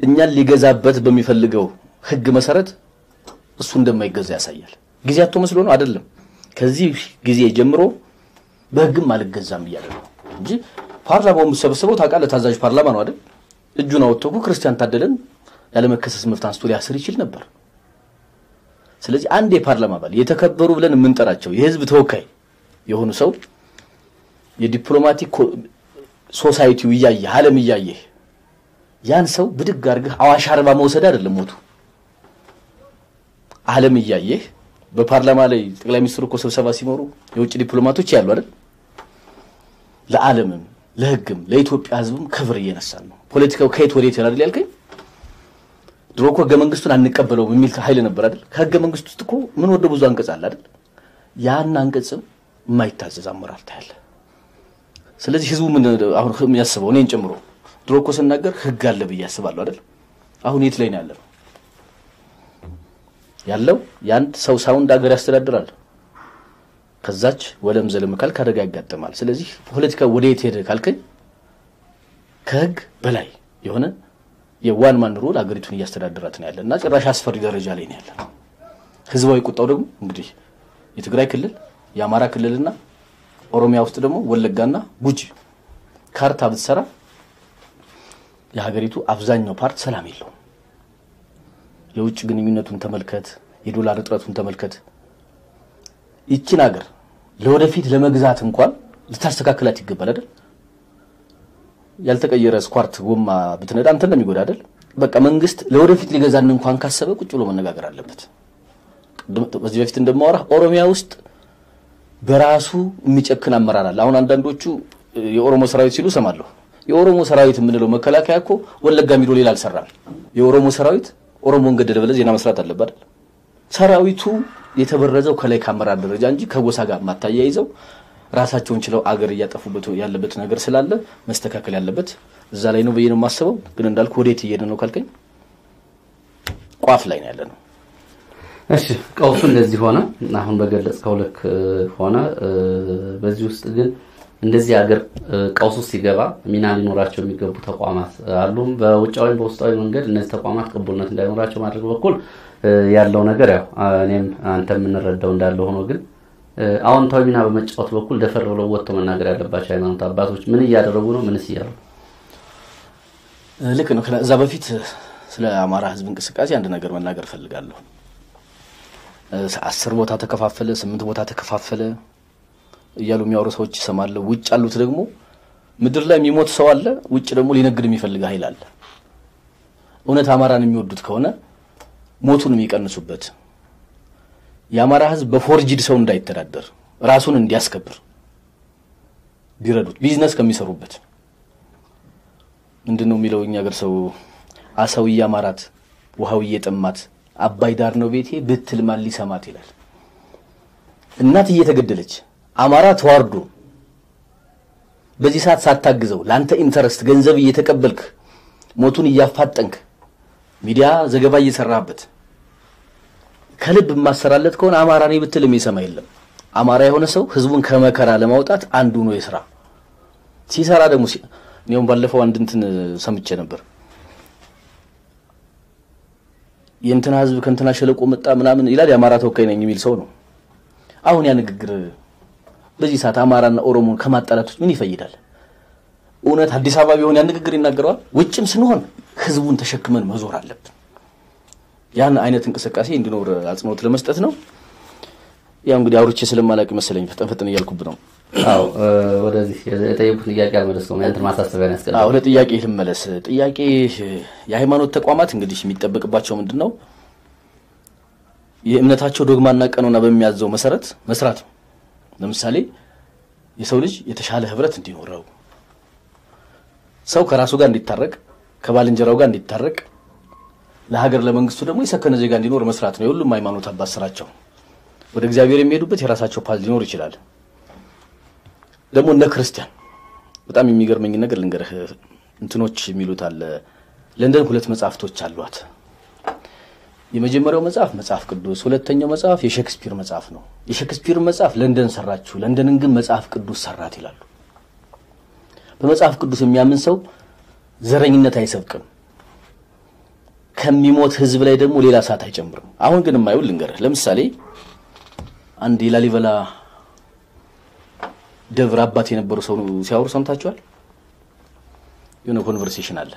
[SPEAKER 2] እኛን ሊገዛበት በሚፈልገው ህግ መሰረት እሱ እንደማይገዛ ያሳያል። ጊዜ አቶ መስሎ ነው አይደለም። ከዚህ ጊዜ ጀምሮ በህግም አልገዛም እያለ ነው እንጂ ፓርላማውን ሰብስበው ታውቃለህ፣ ታዛዥ ፓርላማ ነው አይደል? እጁን አወጥቶ ክርስቲያን ታደለን ያለመከሰስ መብት አንስቶ ሊያስር ይችል ነበር። ስለዚህ አንድ የፓርላማ አባል የተከበሩ ብለን የምንጠራቸው የህዝብ ተወካይ የሆኑ ሰው የዲፕሎማቲክ ሶሳይቲው እያየህ ዓለም እያየህ ያን ሰው ብድግ አድርገህ አዋሽ አርባ መውሰድ አይደለም ሞቱ ዓለም እያየህ በፓርላማ ላይ ጠቅላይ ሚኒስትሩ እኮ ስብሰባ ሲመሩ የውጭ ዲፕሎማቶች ያሉ አይደል? ለዓለምም ለህግም ለኢትዮጵያ ህዝብም ክብር እየነሳን ነው። ፖለቲካው ከየት ወዴት ይላል ያልከኝ፣ ድሮ እኮ ህገ መንግስቱን አንቀበለውም የሚል ኃይል ነበር አይደል? ከህገ መንግስት ውስጥ እኮ ምን ወደ ብዙ አንቀጽ አለ አይደል? ያን አንቀጽም የማይታዘዝ አመራር ታያለ። ስለዚህ ህዝቡ ምን አሁን የሚያስበው እኔን ጨምሮ ድሮ እኮ ስናገር ህግ አለ ብዬ አስባለሁ አይደል? አሁን የት ላይ ነው ያለ ነው ያለው የአንድ ሰው sound ሀገር ያስተዳድራል። ከዛች ወለም ዘለም ካልክ አደጋ ያጋጥማል። ስለዚህ ፖለቲካ ወደ የት ሄደ ካልከኝ ከህግ በላይ የሆነ የ one man rule ሀገሪቱን እያስተዳደራት ነው ያለ እና ጭራሽ አስፈሪ ደረጃ ላይ ነው ያለ። ህዝባዊ ቁጣው ደግሞ እንግዲህ የትግራይ ክልል የአማራ ክልልና ኦሮሚያ ውስጥ ደግሞ ወለጋና ጉጂ ካርታ ብትሰራ የሀገሪቱ አብዛኛው part ሰላም የለውም። የውጭ ግንኙነቱን ተመልከት፣ የዶላር እጥረቱን ተመልከት። ይችን ሀገር ለወደፊት ለመግዛት እንኳን ልታስተካክላት ይገባል አይደል? ያልተቀየረ ስኮርት ጎማ ብትነዳ አንተን ነው የሚጎዳ አይደል? በቃ መንግስት ለወደፊት ሊገዛን እንኳን ካሰበ ቁጭ ብሎ መነጋገር አለበት። በዚህ በፊት እንደማወራ ኦሮሚያ ውስጥ በራሱ የሚጨክን አመራር አለ። አሁን አንዳንዶቹ የኦሮሞ ሰራዊት ሲሉ ሰማለሁ። የኦሮሞ ሰራዊት የምንለው መከላከያ እኮ ወለጋ የሚለው ሌላ አልሰራም። የኦሮሞ ሰራዊት ኦሮሞን ገደለ ብለህ ዜና መስራት አለበት አይደል? ሰራዊቱ የተበረዘው ከላይ ከአመራር ደረጃ እንጂ ከጎሳ ጋር ማታያይዘው ራሳቸውን ችለው አገር እያጠፉበት ያለበት ነገር ስላለ መስተካከል ያለበት እዛ ላይ ነው ብዬ ነው የማስበው። ግን እንዳልኩ ወዴት እየሄደ ነው ካልከኝ ቋፍ ላይ ነው ያለ ነው።
[SPEAKER 1] እሺ ቀውሱ እንደዚህ ሆነ፣ አሁን በገለጽከው ልክ ሆነ። በዚህ ውስጥ ግን እንደዚህ ሀገር ቀውሱ ሲገባ ሚና ሊኖራቸው የሚገቡ ተቋማት አሉም። በውጫዊ በውስጣዊ መንገድ እነዚህ ተቋማት ቅቡልነት እንዳይኖራቸው ማድረግ በኩል ያለው ነገር ያው እኔም አንተ የምንረዳው እንዳለ ሆኖ ግን አዎንታዊ ሚና በመጫወት በኩል ደፈር ብለው ወጥተው መናገር ያለባቸው ሃይማኖት አባቶች ምን እያደረጉ ነው? ምንስ እያሉ
[SPEAKER 2] ልክ ነው። ከዛ በፊት ስለ አማራ ሕዝብ እንቅስቃሴ አንድ ነገር መናገር እፈልጋለሁ። አስር ቦታ ተከፋፈለ፣ ስምንት ቦታ ተከፋፈለ። እያሉ የሚያወሩ ሰዎች ይሰማለሁ። ውጭ ያሉት ደግሞ ምድር ላይ የሚሞት ሰው አለ፣ ውጭ ደግሞ ሊነግድ የሚፈልግ ኃይል አለ። እውነት አማራን የሚወዱት ከሆነ ሞቱን የሚቀንሱበት የአማራ ሕዝብ በፎርጅድ ሰው እንዳይተዳደር ራሱን እንዲያስከብር ቢረዱት ቢዝነስ ከሚሰሩበት ምንድን ነው የሚለው እኛ ሀገር ሰው አሳው እያማራት ውሃው እየጠማት አባይ ዳር ነው ቤቴ ብትል ማን ሊሰማት ይላል። እናት እየተገደለች አማራ ተዋርዶ በዚህ ሰዓት ሳታግዘው ለአንተ interest ገንዘብ እየተቀበልክ ሞቱን እያፋጠንክ ሚዲያ ዘገባ እየሰራበት ከልብ የማሰራለት ከሆነ አማራ ነኝ ብትል የሚሰማ የለም። አማራ የሆነ ሰው ህዝቡን ከመከራ ለማውጣት አንዱ ነው የስራ ሲሰራ ደግሞ እኔውም ባለፈው አንድ እንትን ሰምቼ ነበር። የእንትና ህዝብ ከእንትና ሸለቆ መጣ ምናምን ይላል። የአማራ ተወካይ ነኝ የሚል ሰው ነው። አሁን ያ ንግግር በዚህ ሰዓት አማራና ኦሮሞን ከማጣላት ምን ይፈይዳል? እውነት አዲስ አበባ ቢሆን ያን ንግግር ይናገረዋል? ውጭም ስንሆን ህዝቡን ተሸክመን መዞር አለብን። ያን አይነት እንቅስቃሴ እንዲኖር አጽንኦት ለመስጠት ነው። ያው እንግዲህ አውርቼ ስለማላውቅ መሰለኝ ፈጠን ፈጠን እያልኩብ ነው።
[SPEAKER 1] አዎ ወደዚህ የጠየቁት ጥያቄ አልመለስኩም። ያንተን ማሳሰቢያ ያስቀድመው።
[SPEAKER 2] አዎ ለጥያቄ ልመለስ። ጥያቄ የሃይማኖት ተቋማት እንግዲህ የሚጠበቅባቸው ምንድን ነው? የእምነታቸው ዶግማና ቀኖና በሚያዘው መሰረት መስራት ነው። ለምሳሌ የሰው ልጅ የተሻለ ህብረት እንዲኖረው፣ ሰው ከራሱ ጋር እንዲታረቅ፣ ከባልንጀራው ጋር እንዲታረቅ፣ ለሀገር ለመንግስቱ ደግሞ የሰከነ ዜጋ እንዲኖር መስራት ነው የሁሉም ሃይማኖት አባት ስራቸው። ወደ እግዚአብሔር የሚሄዱበት የራሳቸው ፓዝ ሊኖር ይችላል። ደግሞ እነ ክርስቲያን በጣም የሚገርመኝ ነገር ልንገርህ። እንትኖች የሚሉት አለ ለንደን ሁለት መጽሐፍቶች አሏት። የመጀመሪያው መጽሐፍ መጽሐፍ ቅዱስ፣ ሁለተኛው መጽሐፍ የሼክስፒር መጽሐፍ ነው። የሼክስፒርን መጽሐፍ ለንደን ሰራችሁ፣ ለንደንን ግን መጽሐፍ ቅዱስ ሰራት ይላሉ። በመጽሐፍ ቅዱስ የሚያምን ሰው ዘረኝነት አይሰብቅም። ከሚሞት ህዝብ ላይ ደግሞ ሌላ እሳት አይጨምርም። አሁን ግን የማየው ልንገርህ። ለምሳሌ አንድ የላሊበላ ደብር አባት የነበሩ ሰው ሲያወሩ ሰምታችኋል? የሆነ conversation አለ።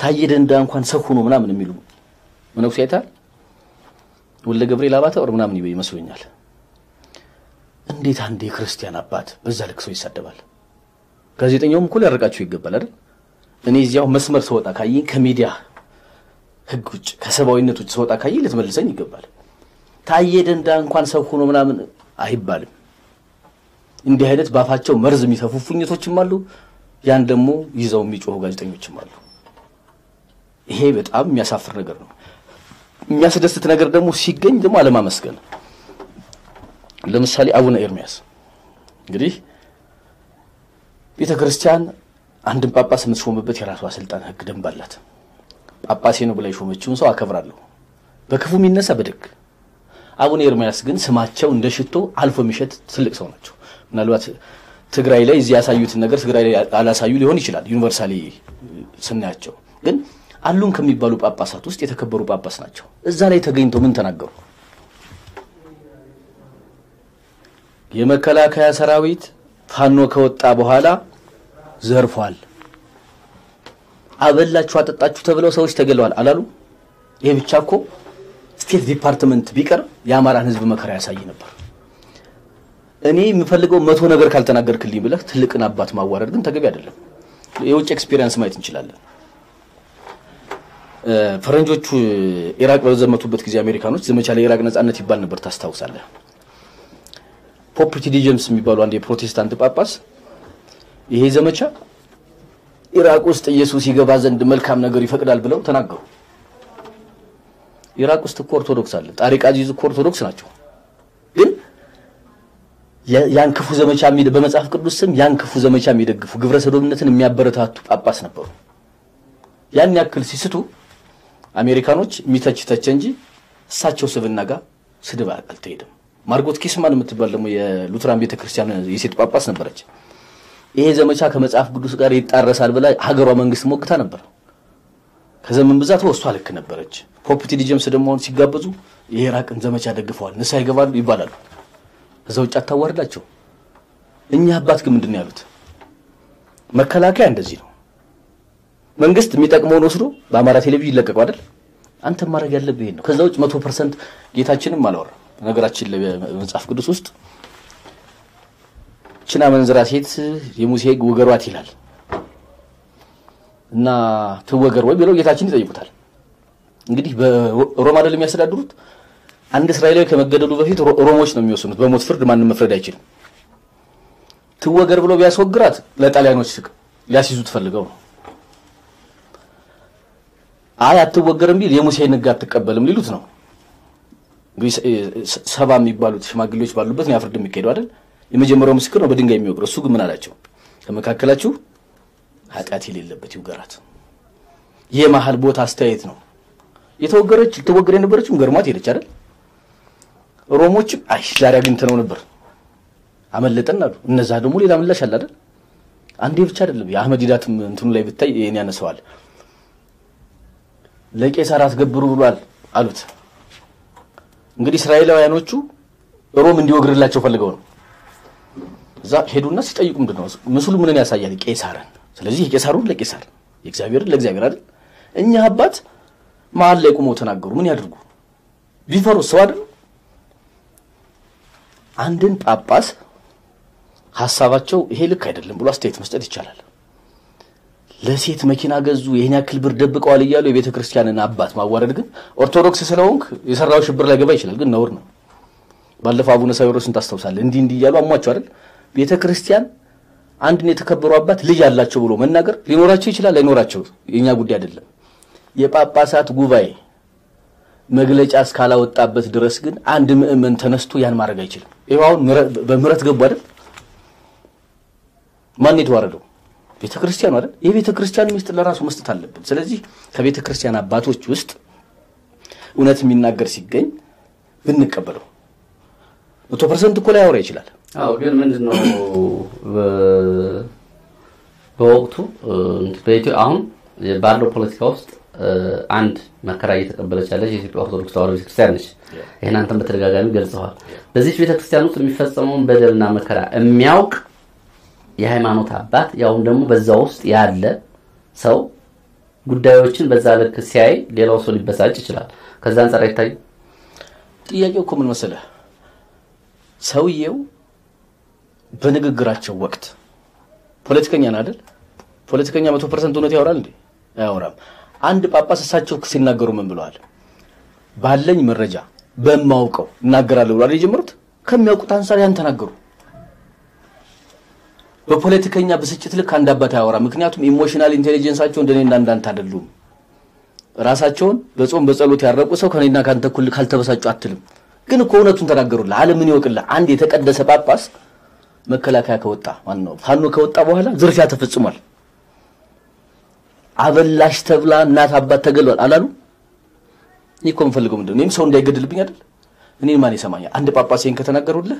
[SPEAKER 2] ታየ ደንዳ እንኳን ሰው ሆኖ ምናምን የሚሉ መነኩሴ አይተሃል? ወለ ገብርኤል አባተ ወር ምናምን ይመስሉኛል። እንዴት አንድ የክርስቲያን አባት በዛ ልክ ሰው ይሳደባል? ጋዜጠኛውም እኮ ሊያርቃችሁ ይገባል አይደል? እኔ እዚያው መስመር ስወጣ ካየኝ ከሚዲያ ህግ ውጭ ከሰብአዊነት ውጭ ስወጣ ካየኝ ልትመልሰኝ ይገባል። ታየ ደንዳ እንኳን ሰው ሆኖ ምናምን አይባልም። እንዲህ አይነት ባፋቸው መርዝ የሚተፉ ፉኝቶችም አሉ። ያን ደግሞ ይዘው የሚጮሁ ጋዜጠኞችም አሉ። ይሄ በጣም የሚያሳፍር ነገር ነው። የሚያስደስት ነገር ደግሞ ሲገኝ ደግሞ አለማመስገን። ለምሳሌ አቡነ ኤርሚያስ እንግዲህ ቤተ ክርስቲያን አንድን ጳጳስ የምትሾምበት የራሷ ስልጣን ህግ ደንብ አላት። ጳጳሴ ነው ብላ የሾመችውን ሰው አከብራለሁ፣ በክፉ የሚነሳ በደግ አቡነ ኤርሚያስ ግን ስማቸው እንደ ሽቶ አልፎ የሚሸት ትልቅ ሰው ናቸው። ምናልባት ትግራይ ላይ እዚህ ያሳዩትን ነገር ትግራይ ላይ አላሳዩ ሊሆን ይችላል። ዩኒቨርሳሊ ስናያቸው ግን አሉን ከሚባሉ ጳጳሳት ውስጥ የተከበሩ ጳጳስ ናቸው። እዛ ላይ ተገኝተው ምን ተናገሩ? የመከላከያ ሰራዊት ፋኖ ከወጣ በኋላ ዘርፏል፣ አበላችሁ፣ አጠጣችሁ ተብለው ሰዎች ተገለዋል አላሉ? ይሄ ብቻ እኮ State Department ቢቀር የአማራን ህዝብ መከራ ያሳይ ነበር። እኔ የምፈልገው መቶ ነገር ካልተናገርክልኝ ብለህ ትልቅን አባት ማዋረድ ግን ተገቢ አይደለም። የውጭ experience ማየት እንችላለን። ፈረንጆቹ ኢራቅ በዘመቱበት ጊዜ አሜሪካኖች ዘመቻ ለኢራቅ ነጻነት ይባል ነበር፣ ታስታውሳለህ? ፖፕ ቲዲ ጄምስ የሚባሉ አንድ የፕሮቴስታንት ጳጳስ ይሄ ዘመቻ ኢራቅ ውስጥ ኢየሱስ ይገባ ዘንድ መልካም ነገር ይፈቅዳል ብለው ተናገሩ። ኢራቅ ውስጥ እኮ ኦርቶዶክስ አለ። ጣሪቅ አዚዝ እኮ ኦርቶዶክስ ናቸው። ግን ያን ክፉ ዘመቻ በመጽሐፍ ቅዱስ ስም ያን ክፉ ዘመቻ የሚደግፉ ግብረ ሰዶምነትን የሚያበረታቱ ጳጳስ ነበሩ። ያን ያክል ሲስቱ አሜሪካኖች የሚተች ተቸ እንጂ እሳቸው ስብና ጋር ስድብ አልተሄደም። ማርጎት ኪስማን የምትባል ደግሞ የሉትራን ቤተክርስቲያን የሴት ጳጳስ ነበረች። ይሄ ዘመቻ ከመጽሐፍ ቅዱስ ጋር ይጣረሳል ብላ ሀገሯ መንግስት ሞግታ ነበር። ከዘመን ብዛት ወሷ ልክ ነበረች። ፖፕ ቲዲ ጄምስ ደግሞ ሲጋበዙ የኢራቅን ዘመቻ ደግፈዋል፣ ንስሐ ይገባሉ ይባላሉ። ከዛ ውጭ አታዋርዳቸው። እኛ አባት ግን ምንድን ያሉት? መከላከያ እንደዚህ ነው መንግስት የሚጠቅመውን ወስዶ በአማራ ቴሌቪዥን ይለቀቀው አይደል? አንተ ማድረግ ያለብህ ይሄን ነው። ከዛ ውጭ መቶ ፐርሰንት ጌታችንም አላወራም። ነገራችን ለመጽሐፍ ቅዱስ ውስጥ ችን አመንዝራ ሴት የሙሴ ሕግ ውገሯት ይላል እና ትወገር ወይ ብለው ጌታችን ይጠይቁታል። እንግዲህ በሮም አይደል የሚያስተዳድሩት። አንድ እስራኤላዊ ከመገደሉ በፊት ሮሞች ነው የሚወስኑት። በሞት ፍርድ ማንም መፍረድ አይችልም። ትወገር ብለው ቢያስወግራት ለጣሊያኖች ሊያስይዙት ፈልገው ነው። አይ አትወገርም ቢል የሙሴን ሕግ አትቀበልም ሊሉት ነው። እንግዲህ ሰባ የሚባሉት ሽማግሌዎች ባሉበት ነው ፍርድ የሚካሄደው አይደል? የመጀመሪያው ምስክር ነው በድንጋይ የሚወግረው። እሱ ግን ምን አላቸው? ከመካከላችሁ ኃጢአት የሌለበት ይውገራት። የመሀል ቦታ አስተያየት ነው። የተወገረች ልትወገር የነበረችው ገርሟት ሄደች አይደል? ሮሞችም አይ ዛሬ አግኝተነው ነበር አመለጠን አሉ። እነዛ ደግሞ ሌላ ምላሽ አለ አይደል? አንዴ ብቻ አይደለም። የአህመድ ዲዳትም እንትኑ ላይ ብታይ ይሄን ያነሰዋል። ለቄሳር አስገብሩ ብሏል አሉት። እንግዲህ እስራኤላውያኖቹ ሮም እንዲወግርላቸው ፈልገው ነው። እዛ ሄዱና ሲጠይቁ ምንድን ነው ምስሉ ምንን ያሳያል? ቄሳርን። ስለዚህ የቄሳሩን ለቄሳር የእግዚአብሔርን ለእግዚአብሔር አይደል? እኛ አባት መሀል ላይ ቁመው ተናገሩ። ምን ያድርጉ? ቢፈሩ ሰው አይደል? አንድን ጳጳስ ሀሳባቸው ይሄ ልክ አይደለም ብሎ አስተያየት መስጠት ይቻላል። ለሴት መኪና ገዙ፣ ይሄን ያክል ብር ደብቀዋል እያሉ የቤተ ክርስቲያንን አባት ማዋረድ ግን ኦርቶዶክስ ስለሆንክ የሰራው ሽብር ላይ ገባ ይችላል፣ ግን ነውር ነው። ባለፈው አቡነ ሳዊሮስን ታስታውሳለህ? እንዲህ እንዲህ እያሉ አሟቸው አይደል? ቤተ ክርስቲያን አንድን የተከበሩ አባት ልጅ አላቸው ብሎ መናገር ሊኖራቸው ይችላል፣ ላይኖራቸው የእኛ ጉዳይ አይደለም። የጳጳሳት ጉባኤ መግለጫ እስካላወጣበት ድረስ ግን አንድ ምዕመን ተነስቶ ያን ማድረግ አይችልም። ይኸው አሁን በምህረት ገቡ አይደል? ማን የተዋረደው? ቤተ ክርስቲያኑ አይደል? የቤተ ክርስቲያኑ ሚስጥር ለራሱ መስጠት አለብን። ስለዚህ ከቤተ ክርስቲያን አባቶች ውስጥ እውነት የሚናገር ሲገኝ ብንቀበለው መቶ ፐርሰንት እኮ ላይ ያወራ ይችላል።
[SPEAKER 1] አዎ ግን ምንድን ነው በወቅቱ በኢትዮ አሁን ባለው ፖለቲካ ውስጥ አንድ መከራ እየተቀበለች ያለች የኢትዮጵያ ኦርቶዶክስ ተዋሕዶ ቤተክርስቲያን ነች። ይህን አንተም በተደጋጋሚ ገልጸዋል። በዚች ቤተክርስቲያን ውስጥ የሚፈጸመውን በደልና መከራ የሚያውቅ የሃይማኖት አባት ያውም ደግሞ በዛ ውስጥ ያለ ሰው ጉዳዮችን በዛ ልክ ሲያይ ሌላው ሰው ሊበሳጭ ይችላል። ከዛ አንጻር አይታይም።
[SPEAKER 2] ጥያቄው እኮ ምን መሰለህ፣ ሰውየው በንግግራቸው ወቅት ፖለቲከኛ ነው አይደል? ፖለቲከኛ መቶ ፐርሰንት እውነት ያወራል እንዴ? አያወራም። አንድ ጳጳስ እሳቸው ሲናገሩ ምን ብለዋል? ባለኝ መረጃ በማውቀው እናገራለሁ ብሏል የጀመሩት። ከሚያውቁት አንጻር ያን ተናገሩ። በፖለቲከኛ ብስጭት ልክ አንድ አባት አያወራ። ምክንያቱም emotional intelligence ኣቸው እንደኔና እንዳንተ አይደሉም። ራሳቸውን በጾም በጸሎት ያረቁ ሰው ከኔና ካንተ እኩል ካልተበሳጩ አትልም። ግን እኮ እውነቱን ተናገሩልህ። ዓለምን ይወቅልህ። አንድ የተቀደሰ ጳጳስ መከላከያ ከወጣ ማን ነው ፋኖ ከወጣ በኋላ ዝርፊያ ተፈጽሟል። አበላሽ ተብላ እናት አባት ተገሏል አላሉ? እኔ እኮ የምፈልገው ምንድን ነው? እኔም ሰው እንዳይገድልብኝ አይደል? እኔን ማን ይሰማኛል? አንድ ጳጳስ ይሄን ከተናገሩልህ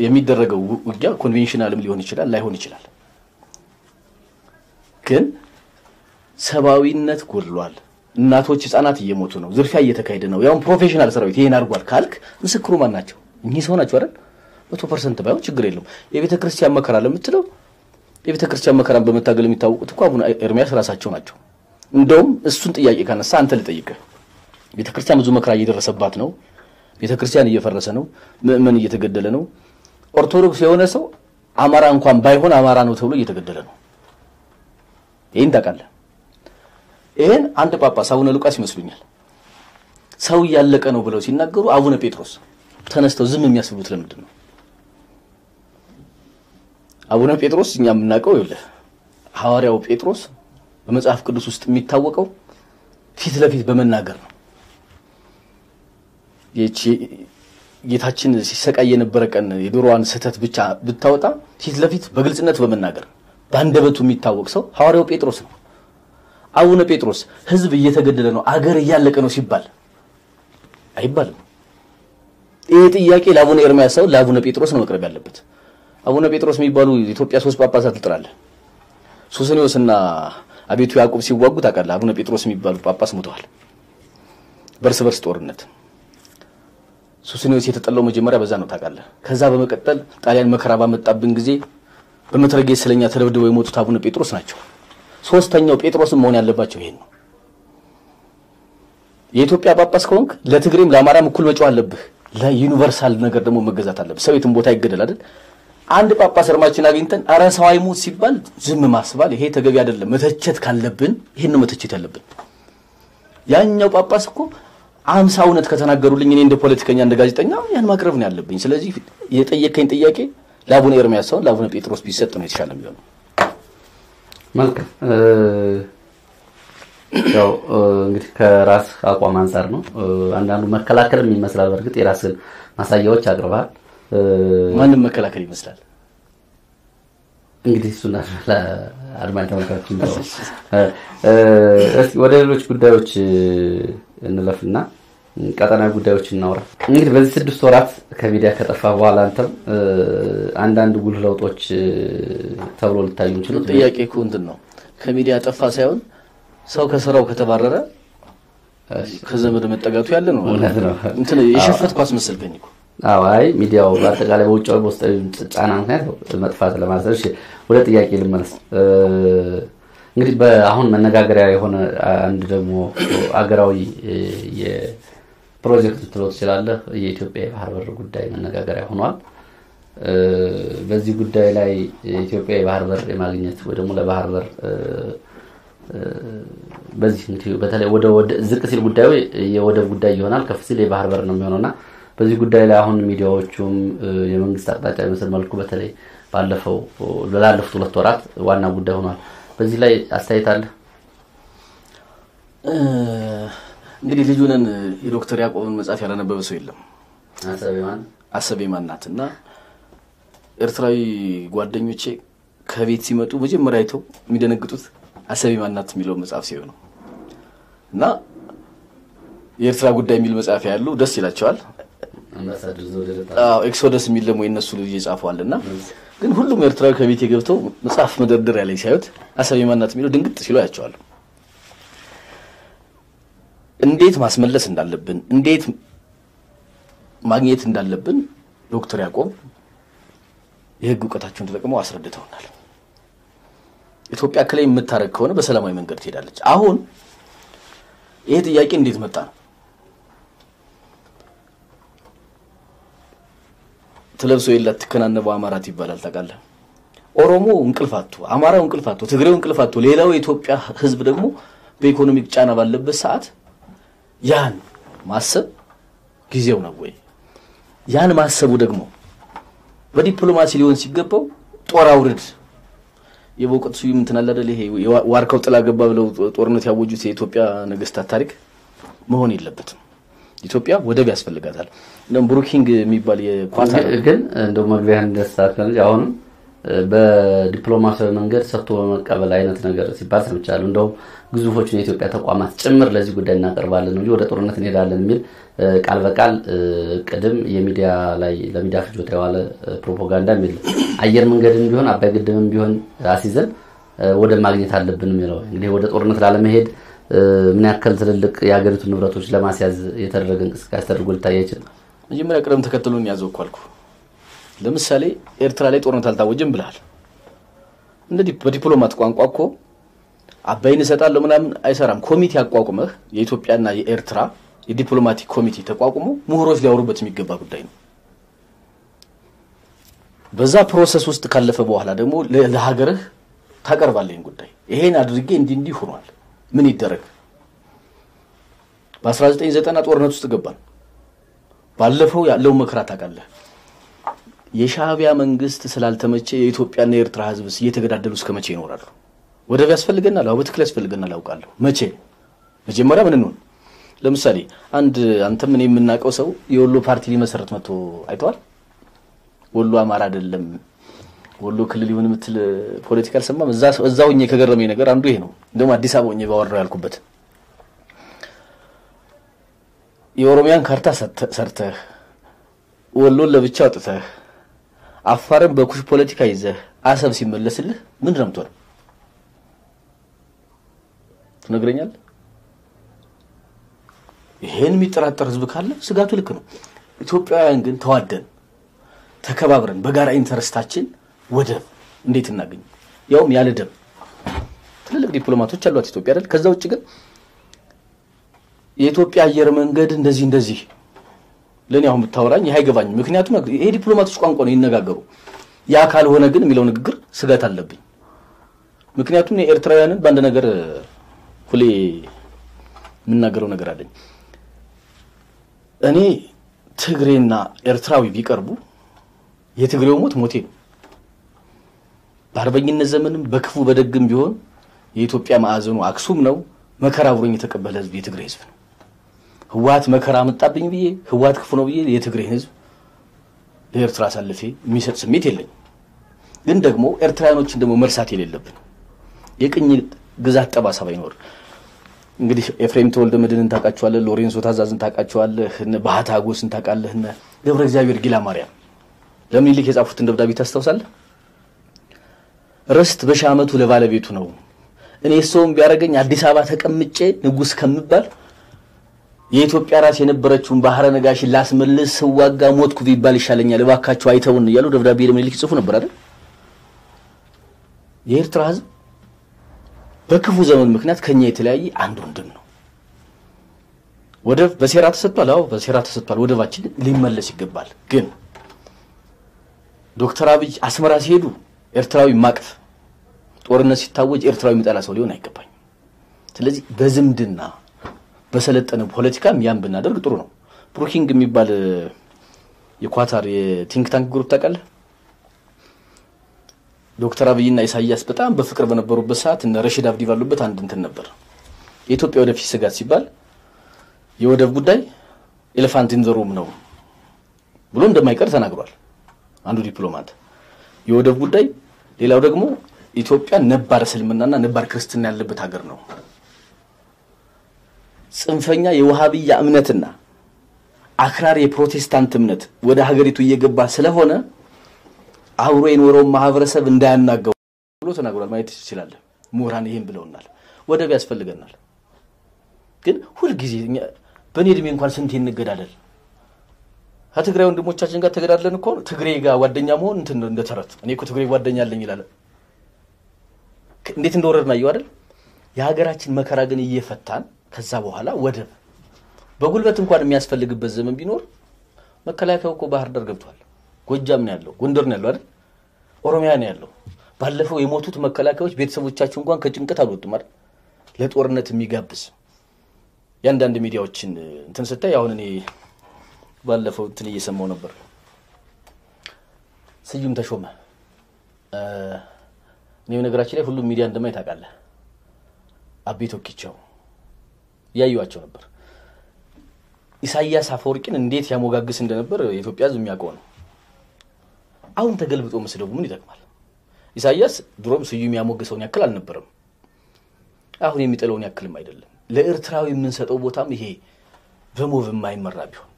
[SPEAKER 2] የሚደረገው ውጊያ conventional ም ሊሆን ይችላል፣ ላይሆን ይችላል። ግን ሰብአዊነት ጎድሏል። እናቶች፣ ህፃናት እየሞቱ ነው። ዝርፊያ እየተካሄደ ነው። ያውም professional ሰራዊት ይሄን አድርጓል ካልክ ምስክሩ ማን ናቸው? እኚህ ሰው ናቸው አይደል? መቶ ፐርሰንት ባይሆን ችግር የለውም። የቤተ ክርስቲያን መከራ ለምትለው የቤተ ክርስቲያን መከራን በመታገል የሚታወቁት እኮ አቡነ ኤርሚያስ ራሳቸው ናቸው። እንደውም እሱን ጥያቄ ካነሳ አንተ ልጠይቅህ። ቤተ ክርስቲያን ብዙ መከራ እየደረሰባት ነው። ቤተ ክርስቲያን እየፈረሰ ነው። ምእመን እየተገደለ ነው። ኦርቶዶክስ የሆነ ሰው አማራ እንኳን ባይሆን አማራ ነው ተብሎ እየተገደለ ነው። ይህን ታውቃለህ። ይህን አንድ ጳጳስ አቡነ ሉቃስ ይመስሉኛል ሰው እያለቀ ነው ብለው ሲናገሩ አቡነ ጴጥሮስ ተነስተው ዝም የሚያስብሉት ለምንድን ነው? አቡነ ጴጥሮስ እኛ የምናውቀው ይኸውልህ ሐዋርያው ጴጥሮስ በመጽሐፍ ቅዱስ ውስጥ የሚታወቀው ፊት ለፊት በመናገር ነው። ጌታችን ሲሰቃይ የነበረ ቀን የዶሮዋን ስህተት ብቻ ብታወጣ ፊት ለፊት በግልጽነት በመናገር በአንደበቱ የሚታወቅ ሰው ሐዋርያው ጴጥሮስ ነው። አቡነ ጴጥሮስ ሕዝብ እየተገደለ ነው፣ አገር እያለቀ ነው ሲባል አይባልም። ይህ ጥያቄ ለአቡነ ኤርምያስ ሰው ለአቡነ ጴጥሮስ ነው መቅረብ ያለበት። አቡነ ጴጥሮስ የሚባሉ የኢትዮጵያ ሶስት ጳጳሳት ትጥራለህ። ሱስንዮስና አቤቱ ያዕቆብ ሲዋጉ ታውቃለህ። አቡነ ጴጥሮስ የሚባሉ ጳጳስ ሞተዋል በእርስ በርስ ጦርነት። ሱስንዮስ የተጠላው መጀመሪያ በዛ ነው ታውቃለህ። ከዛ በመቀጠል ጣሊያን መከራ ባመጣብን ጊዜ በመትረጌስ ስለኛ ተደብድበው የሞቱት አቡነ ጴጥሮስ ናቸው። ሶስተኛው ጴጥሮስም መሆን ያለባቸው ይሄን ነው። የኢትዮጵያ ጳጳስ ከሆንክ ለትግሬም ለአማራም እኩል መጮህ አለብህ። ለዩኒቨርሳል ነገር ደግሞ መገዛት አለብህ። ሰው የትም ቦታ ይገደል አይደል? አንድ ጳጳስ እርማችን አግኝተን አረ ሰው አይሙት ሲባል ዝም ማስባል ይሄ ተገቢ አይደለም። መተቸት ካለብን ይሄን ነው መተቸት ያለብን። ያኛው ጳጳስ እኮ አምሳ እውነት ከተናገሩልኝ እኔ እንደ ፖለቲከኛ እንደ ጋዜጠኛ ያን ማቅረብ ነው ያለብኝ። ስለዚህ የጠየቀኝ ጥያቄ ለአቡነ ኤርሚያስ ሳይሆን ለአቡነ ጴጥሮስ ቢሰጥ ነው የተሻለ የሚሆነው።
[SPEAKER 1] መልካም ያው እንግዲህ ከራስ አቋም አንጻር ነው። አንዳንዱ መከላከልም ይመስላል። በእርግጥ የራስን ማሳያዎች አቅርበሃል።
[SPEAKER 2] ማንም መከላከል ይመስላል።
[SPEAKER 1] እንግዲህ ተመልካቾች እንደው እስኪ ወደ ሌሎች ጉዳዮች እንለፍና ቀጠናዊ ጉዳዮች እናውራ። እንግዲህ በዚህ ስድስት ወራት ከሚዲያ ከጠፋ በኋላ አንተም አንዳንድ ጉልህ ለውጦች ተብሎ ልታዩ ይችላል።
[SPEAKER 2] ጥያቄ እኮ እንትን ነው ከሚዲያ ጠፋ ሳይሆን ሰው ከስራው ከተባረረ ከዘመድ መጠጋቱ ያለ ነው።
[SPEAKER 1] እውነት ነው።
[SPEAKER 2] እንትን የሸፈትኩ አስመሰልከኝ እኮ።
[SPEAKER 1] አዎ አይ ሚዲያው በአጠቃላይ በውጫዊ በውስጣዊ ጫና ምክንያት መጥፋት ለማለት ወደ ጥያቄ ልመለስ። እንግዲህ በአሁን መነጋገሪያ የሆነ አንድ ደግሞ አገራዊ የፕሮጀክት ልትለው ትችላለህ። የኢትዮጵያ የባህር በር ጉዳይ መነጋገሪያ ሆኗል። በዚህ ጉዳይ ላይ ኢትዮጵያ የባህር በር የማግኘት ወይ ደግሞ ለባህር በር በዚህ እንግዲህ በተለይ ዝቅ ሲል ጉዳዩ የወደብ ጉዳይ ይሆናል፣ ከፍ ሲል የባህር በር ነው የሚሆነውና በዚህ ጉዳይ ላይ አሁን ሚዲያዎቹም የመንግስት አቅጣጫ የሚመስል መልኩ በተለይ ባለፈው ላለፉት ሁለት ወራት ዋና ጉዳይ ሆኗል። በዚህ ላይ አስተያየት አለ?
[SPEAKER 2] እንግዲህ ልጁንን የዶክተር ያዕቆብን መጽሐፍ ያላነበበ ሰው የለም። አሰቤ ማናት እና ኤርትራዊ ጓደኞቼ ከቤት ሲመጡ መጀመሪያ አይተው የሚደነግጡት አሰቤ ማናት የሚለው መጽሐፍ ሲሆን ነው እና የኤርትራ ጉዳይ የሚል መጽሐፍ ያሉ ደስ ይላቸዋል። ኤክሶደስ የሚል ደግሞ የነሱ ልጅ የጻፈዋል እና ግን ሁሉም ኤርትራዊ ከቤት የገብተው መጽሐፍ መደርደሪያ ላይ ሲያዩት አሰቤ ማናት የሚለው ድንግጥ ሲሉ ያቸዋል። እንዴት ማስመለስ እንዳለብን እንዴት ማግኘት እንዳለብን ዶክተር ያዕቆብ የህግ እውቀታቸውን ተጠቅመው አስረድተውናል። ኢትዮጵያ ክላይ የምታደርግ ከሆነ በሰላማዊ መንገድ ትሄዳለች። አሁን ይሄ ጥያቄ እንዴት መጣ ነው? ትለብሶ የላት ትከናነበው አማራት ይባላል ታውቃለህ። ኦሮሞ እንቅልፋቱ፣ አማራው እንቅልፋቱ፣ ትግሬው እንቅልፋቱ፣ ሌላው የኢትዮጵያ ህዝብ ደግሞ በ economic ጫና ባለበት ሰዓት ያን ማሰብ ጊዜው ነው ወይ? ያን ማሰቡ ደግሞ በዲፕሎማሲ ሊሆን ሲገባው ጦር አውርድ የበዕውቀቱ ስዩም እንትን አለ አይደል? ይሄ ዋርካው ጥላ ገባ ብለው ጦርነት ያወጁት የኢትዮጵያ ነገስታት ታሪክ መሆን የለበትም። ኢትዮጵያ ወደብ ያስፈልጋታል። እንደውም ብሩኪንግ የሚባል የኳታር
[SPEAKER 1] ግን እንደው መግቢያ እንደስተካከል እንጂ አሁንም በዲፕሎማሲያዊ መንገድ ሰጥቶ በመቀበል አይነት ነገር ሲባል ሰምቻለሁ። እንደውም ግዙፎቹን የኢትዮጵያ ተቋማት ጭምር ለዚህ ጉዳይ እናቀርባለን እንጂ ወደ ጦርነት እንሄዳለን የሚል ቃል በቃል ቅድም የሚዲያ ላይ ለሚዲያ ፍጆታ የዋለ ፕሮፓጋንዳ የሚል አየር መንገድም ቢሆን አባይ ግድብም ቢሆን አሲዘን ወደ ማግኘት አለብን የሚለው እንግዲህ ወደ ጦርነት ላለመሄድ ምን ያክል ትልልቅ የሀገሪቱን ንብረቶች ለማስያዝ የተደረገ እንቅስቃሴ ተደርጎ ሊታይ አይችልም።
[SPEAKER 2] መጀመሪያ ቅደም ተከተሉን ያዘው እኮ ለምሳሌ ኤርትራ ላይ ጦርነት አልታወጀም ብለሃል። እንግዲህ በዲፕሎማት ቋንቋ እኮ አባይን እሰጣለሁ ምናምን አይሰራም። ኮሚቴ አቋቁመህ የኢትዮጵያና የኤርትራ የ diplomatic ኮሚቴ ተቋቁሞ ምሁሮች ሊያወሩበት የሚገባ ጉዳይ ነው። በዛ process ውስጥ ካለፈ በኋላ ደግሞ ለሀገርህ ታቀርባለህ ጉዳይ ይሄን አድርጌ እንዲህ እንዲህ ሆኗል፣ ምን ይደረግ። በ1990 ጦርነት ውስጥ ገባን። ባለፈው ያለውን መከራ ታውቃለህ። የሻዕቢያ መንግስት ስላልተመቼ የኢትዮጵያና የኤርትራ ህዝብስ እየተገዳደሉ እስከ መቼ ይኖራሉ? ወደብ ያስፈልገናል። አዎ በትክክል ያስፈልገናል፣ አውቃለሁ። መቼ? መጀመሪያ ምን እንሆን? ለምሳሌ አንድ አንተም እኔ የምናውቀው ሰው የወሎ ፓርቲ ሊመሰረት መጥቶ አይተዋል። ወሎ አማራ አይደለም ወሎ ክልል ይሁን የምትል ፖለቲካ አልሰማም። እዛ ሆኜ ከገረመኝ ነገር አንዱ ይሄ ነው። እንደውም አዲስ አበባ ሆኜ ባወራው ያልኩበት የኦሮሚያን ካርታ ሰርተህ ወሎን ለብቻ አውጥተህ አፋርን በኩሽ ፖለቲካ ይዘህ አሰብ ሲመለስልህ ምንድን ነው የምትሆነው? ትነግረኛለህ? ይሄን የሚጠራጠር ህዝብ ካለ ስጋቱ ልክ ነው። ኢትዮጵያውያን ግን ተዋደን ተከባብረን በጋራ ኢንተረስታችን ወደብ እንዴት እናገኝ? ያውም ያለ ደም። ትልልቅ ዲፕሎማቶች አሏት ኢትዮጵያ አይደል? ከዛ ውጭ ግን የኢትዮጵያ አየር መንገድ እንደዚህ እንደዚህ ለእኔ አሁን ብታወራኝ አይገባኝም። ምክንያቱም ይሄ ዲፕሎማቶች ቋንቋ ነው ይነጋገሩ። ያ ካልሆነ ግን የሚለው ንግግር ስጋት አለብኝ። ምክንያቱም የኤርትራውያንን በአንድ ነገር ሁሌ የምናገረው ነገር አለኝ። እኔ ትግሬና ኤርትራዊ ቢቀርቡ የትግሬው ሞት ሞቴ ነው። በአርበኝነት ዘመንም በክፉ በደግም ቢሆን የኢትዮጵያ ማዕዘኑ አክሱም ነው። መከራ አብሮኝ የተቀበለ ህዝብ የትግሬ ህዝብ ነው። ህወሓት መከራ መጣብኝ ብዬ ህወሓት ክፉ ነው ብዬ የትግሬን ህዝብ ለኤርትራ አሳልፌ የሚሰጥ ስሜት የለኝም። ግን ደግሞ ኤርትራውያኖችን ደግሞ መርሳት የሌለብን የቅኝ ግዛት ጠባሳ ባይኖር እንግዲህ ኤፍሬም ተወልደ መድህንን ታውቃቸዋለህ፣ ሎሬንሶ ታዛዝን ታውቃቸዋለህ፣ ባህታ ጎስን ታውቃለህ፣ ገብረ እግዚአብሔር ጊላ ማርያም ለምኒልክ የጻፉትን ደብዳቤ ታስታውሳለህ? ርስት በሺህ ዓመቱ ለባለቤቱ ነው። እኔ ሰውም ቢያደርገኝ አዲስ አበባ ተቀምጬ ንጉሥ ከምባል የኢትዮጵያ ራስ የነበረችውን ባህረ ነጋሽን ላስመልስ ስዋጋ ሞትኩ ቢባል ይሻለኛል፣ እባካቸው አይተውን እያሉ ደብዳቤ ለምኒልክ ይጽፉ ነበር አይደል? የኤርትራ ህዝብ በክፉ ዘመን ምክንያት ከኛ የተለያየ አንድ ወንድም ነው። ወደብ በሴራ ተሰጥቷል። አዎ በሴራ ተሰጥቷል። ወደባችን ሊመለስ ይገባል። ግን ዶክተር አብይ አስመራ ሲሄዱ ኤርትራዊ ማቅፍ፣ ጦርነት ሲታወጅ ኤርትራዊ የሚጠላ ሰው ሊሆን አይገባም። ስለዚህ በዝምድና በሰለጠነ ፖለቲካም ያን ብናደርግ ጥሩ ነው። ብሩኪንግ የሚባል የኳታር የ think tank group ታውቃለህ? ዶክተር አብይና ኢሳያስ በጣም በፍቅር በነበሩበት ሰዓት እነ ራሺድ አብዲ ባሉበት አንድ እንትን ነበር። የኢትዮጵያ ወደፊት ስጋት ሲባል የወደብ ጉዳይ elephant in the room ነው ብሎ እንደማይቀር ተናግሯል አንዱ ዲፕሎማት። የወደብ ጉዳይ ሌላው ደግሞ ኢትዮጵያ ነባር እስልምናና ነባር ክርስትና ያለበት ሀገር ነው። ጽንፈኛ የውሃብያ እምነትና አክራሪ የፕሮቴስታንት እምነት ወደ ሀገሪቱ እየገባ ስለሆነ አብሮ የኖረውን ማህበረሰብ እንዳያናጋው ብሎ ተናግሯል። ማየት ትችላለህ። ምሁራን ይህም ብለውናል። ወደብ ያስፈልገናል። ግን ሁልጊዜ በእኔ እድሜ እንኳን ስንት እንገዳለን። ከትግራይ ወንድሞቻችን ጋር ተገዳድለን እኮ ትግሬ ጋር ጓደኛ መሆን እንትን እንደ ተረት እኔ እኮ ትግሬ ጓደኛ አለኝ ይላል። እንዴት እንደወረድን አየሁ አይደል? የሀገራችን መከራ ግን እየፈታን ከዛ በኋላ ወደብ በጉልበት እንኳን የሚያስፈልግበት ዘመን ቢኖር መከላከያው እኮ ባህር ዳር ገብቷል። ጎጃም ነው ያለው፣ ጎንደር ነው ያለው አይደል? ኦሮሚያ ነው ያለው። ባለፈው የሞቱት መከላከያዎች ቤተሰቦቻቸው እንኳን ከጭንቀት አልወጡም አይደል? ለጦርነት የሚጋብዝ የአንዳንድ ሚዲያዎችን እንትን ስታይ አሁን እኔ ባለፈው እንትን እየሰማው ነበር። ስዩም ተሾመ እኔ በነገራችን ላይ ሁሉም ሚዲያ እንደማይ ታውቃለህ። አቤ ቶኪቻው እያዩዋቸው ነበር። ኢሳያስ አፈወርቂን እንዴት ያሞጋግስ እንደነበር የኢትዮጵያ ሕዝብ የሚያውቀው ነው። አሁን ተገልብጦ መስደቡ ምን ይጠቅማል? ኢሳያስ ድሮም ስዩም ያሞገሰውን ያክል አልነበረም። አሁን የሚጠለውን ያክልም አይደለም። ለኤርትራዊ የምንሰጠው ቦታም ይሄ በሞቭ የማይመራ ቢሆን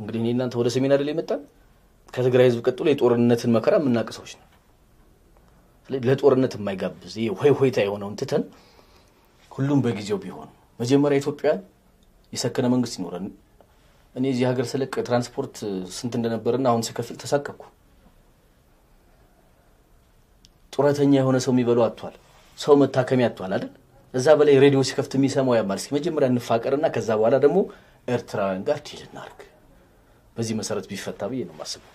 [SPEAKER 2] እንግዲህ እኔ እናንተ ወደ ሰሜን አይደል የመጣን ከትግራይ ህዝብ ቀጥሎ የጦርነትን መከራ የምናውቅ ሰዎች ነው። ስለዚህ ለጦርነት የማይጋብዝ ይሄ ሆይ ሆይታ የሆነውን ትተን ሁሉም በጊዜው ቢሆን መጀመሪያ ኢትዮጵያ የሰከነ መንግስት ይኖረን። እኔ እዚህ ሀገር ስለቅ ትራንስፖርት ስንት እንደነበርና አሁን ስከፍል ተሳቀቅኩ። ጡረተኛ የሆነ ሰው የሚበላው አጥቷል። ሰው መታከሚያ አጥቷል አይደል? እዛ በላይ ሬዲዮ ሲከፍት የሚሰማው ያማል። እስኪ መጀመሪያ እንፋቀርና ከዛ በኋላ ደግሞ ኤርትራውያን ጋር ዲል እናድርግ። በዚህ መሰረት ቢፈታ ብዬ ነው የማስበው።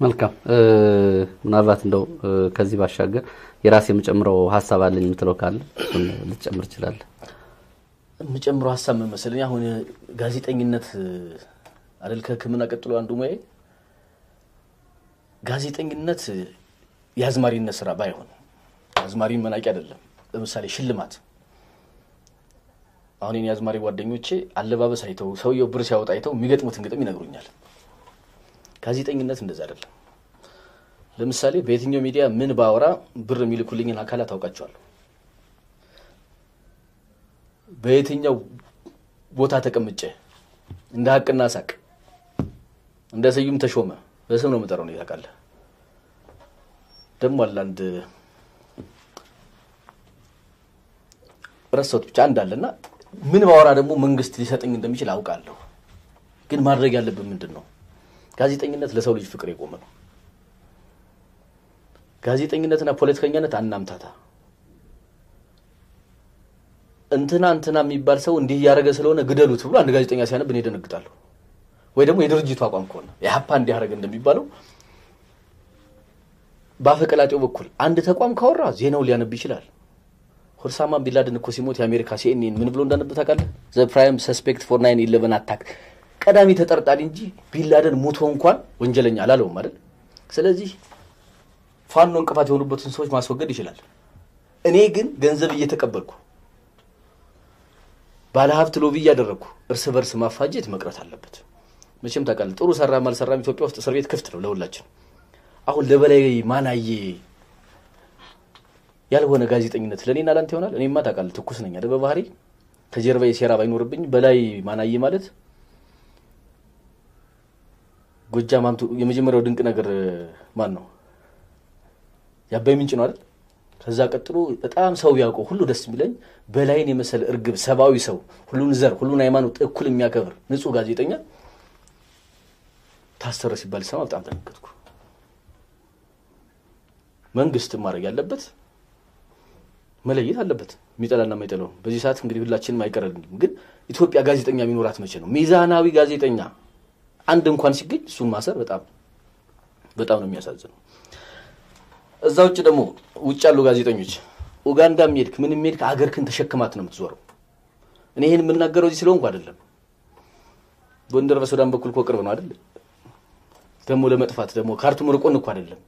[SPEAKER 1] መልካም። ምናልባት እንደው ከዚህ ባሻገር የራሴ የምጨምረው ሀሳብ አለኝ የምትለው ካለ ልትጨምር ትችላለህ።
[SPEAKER 2] የምጨምረው ሀሳብ ምን መሰለኝ፣ አሁን ጋዜጠኝነት አይደል ከሕክምና ቀጥሎ አንዱ ሙያዬ ጋዜጠኝነት የአዝማሪነት ስራ ባይሆን አዝማሪን መናቂ አይደለም። ለምሳሌ ሽልማት አሁን የኔ አዝማሪ ጓደኞቼ አለባበስ አይተው ሰውየው ብር ሲያወጣ አይተው የሚገጥሙትን ግጥም ይነግሩኛል። ጋዜጠኝነት እንደዛ አይደለም። ለምሳሌ በየትኛው ሚዲያ ምን ባወራ ብር የሚልኩልኝን አካላት አውቃቸዋለሁ። በየትኛው ቦታ ተቀምጬ እንደ ሀቅና ሳቅ እንደ ስዩም ተሾመ በስም ነው የምጠራው ነው ታውቃለህ። ደግሞ አለ አንድ ረሳሁት ብቻ አንድ አለና ምን ባወራ ደግሞ መንግስት ሊሰጠኝ እንደሚችል አውቃለሁ። ግን ማድረግ ያለብን ምንድን ነው? ጋዜጠኝነት ለሰው ልጅ ፍቅር የቆመ ነው። ጋዜጠኝነትና ፖለቲከኛነት አናምታታ። እንትና እንትና የሚባል ሰው እንዲህ እያደረገ ስለሆነ ግደሉት ብሎ አንድ ጋዜጠኛ ሲያነብ እኔ እደነግጣለሁ። ወይ ደግሞ የድርጅቱ አቋም ከሆነ የሀፓ እንዲህ ያደረገ እንደሚባለው በአፈቀላጤው በኩል አንድ ተቋም ካወራ ዜናውን ሊያነብ ይችላል። ኦሳማ ቢንላደን እኮ ሲሞት የአሜሪካ ሲኤንኤን ምን ብሎ እንዳነብ ታውቃለህ? the prime suspect for nine eleven attack ቀዳሚ ተጠርጣሪ እንጂ ቢንላደን ሙቶ እንኳን ወንጀለኛ አላለውም አይደል? ስለዚህ ፋኖ እንቅፋት የሆኑበትን ሰዎች ማስወገድ ይችላል። እኔ ግን ገንዘብ እየተቀበልኩ ባለሀብት lobby እያደረግኩ እርስ በርስ ማፋጀት መቅረት አለበት። መቼም ታውቃለህ፣ ጥሩ ሰራም አልሰራም ኢትዮጵያ ውስጥ እስር ቤት ክፍት ነው ለሁላችን። አሁን ለበላይ ማናዬ ያልሆነ ጋዜጠኝነት ለእኔና ላንተ ይሆናል። እኔማ ታውቃለህ ትኩስ ነኝ አይደል? በባህሪ ከጀርባ ሴራ ባይኖርብኝ በላይ ማናዬ ማለት ጎጃም አምቱ የመጀመሪያው ድንቅ ነገር ማን ነው? የአባይ ምንጭ ነው አይደል? ከዛ ቀጥሎ በጣም ሰው ያውቀው ሁሉ ደስ የሚለኝ በላይን የመሰለ እርግብ ሰብአዊ ሰው ሁሉን ዘር ሁሉን ሃይማኖት እኩል የሚያከብር ንጹህ ጋዜጠኛ ታሰረ ሲባል ሰማ በጣም ተነገጥኩ። መንግስት ማድረግ ያለበት መለየት አለበት የሚጠላና የማይጠላው። በዚህ ሰዓት እንግዲህ ሁላችንም አይቀርልንም። ግን ኢትዮጵያ ጋዜጠኛ የሚኖራት መቼ ነው? ሚዛናዊ ጋዜጠኛ አንድ እንኳን ሲገኝ እሱን ማሰር በጣም በጣም ነው የሚያሳዝነው። እዛ ውጭ ደግሞ ውጭ ያሉ ጋዜጠኞች ኡጋንዳ የሚሄድክ ምን የሚሄድክ አገርክን ተሸክማት ነው የምትዞረው። እኔ ይህን የምናገረው እዚህ ስለሆንኩ አይደለም። ጎንደር በሱዳን በኩል እኮ ቅርብ ነው አይደል? ደግሞ ለመጥፋት ደግሞ ካርቱም ርቆን እኮ አይደለም።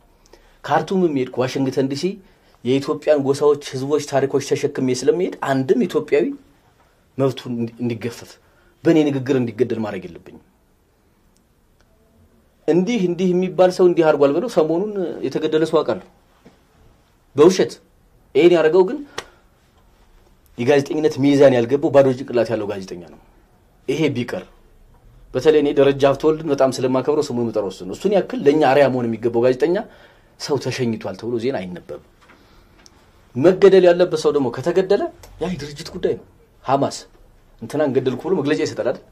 [SPEAKER 2] ካርቱም የሚሄድክ ዋሽንግተን ዲሲ የኢትዮጵያን ጎሳዎች፣ ህዝቦች፣ ታሪኮች ተሸክሜ ስለሚሄድ አንድም ኢትዮጵያዊ መብቱ እንዲገፈፍ በእኔ ንግግር እንዲገደል ማድረግ የለብኝም። እንዲህ እንዲህ የሚባል ሰው እንዲህ አድርጓል ብለው ሰሞኑን የተገደለ ሰው አውቃለሁ በውሸት ይሄን ያደረገው ግን የጋዜጠኝነት ሚዛን ያልገባው ባዶ ጭንቅላት ያለው ጋዜጠኛ ነው። ይሄ ቢቀር በተለይ እኔ ደረጃ ሀብተወልድን በጣም ስለማከብረው ስሙን የምጠራው እሱን ያክል ለእኛ አርአያ መሆን የሚገባው ጋዜጠኛ ሰው ተሸኝቷል ተብሎ ዜና አይነበብም። መገደል ያለበት ሰው ደግሞ ከተገደለ ያ የድርጅት ጉዳይ ነው። ሐማስ እንትናን ገደልኩ ብሎ መግለጫ ይሰጣል አይደል?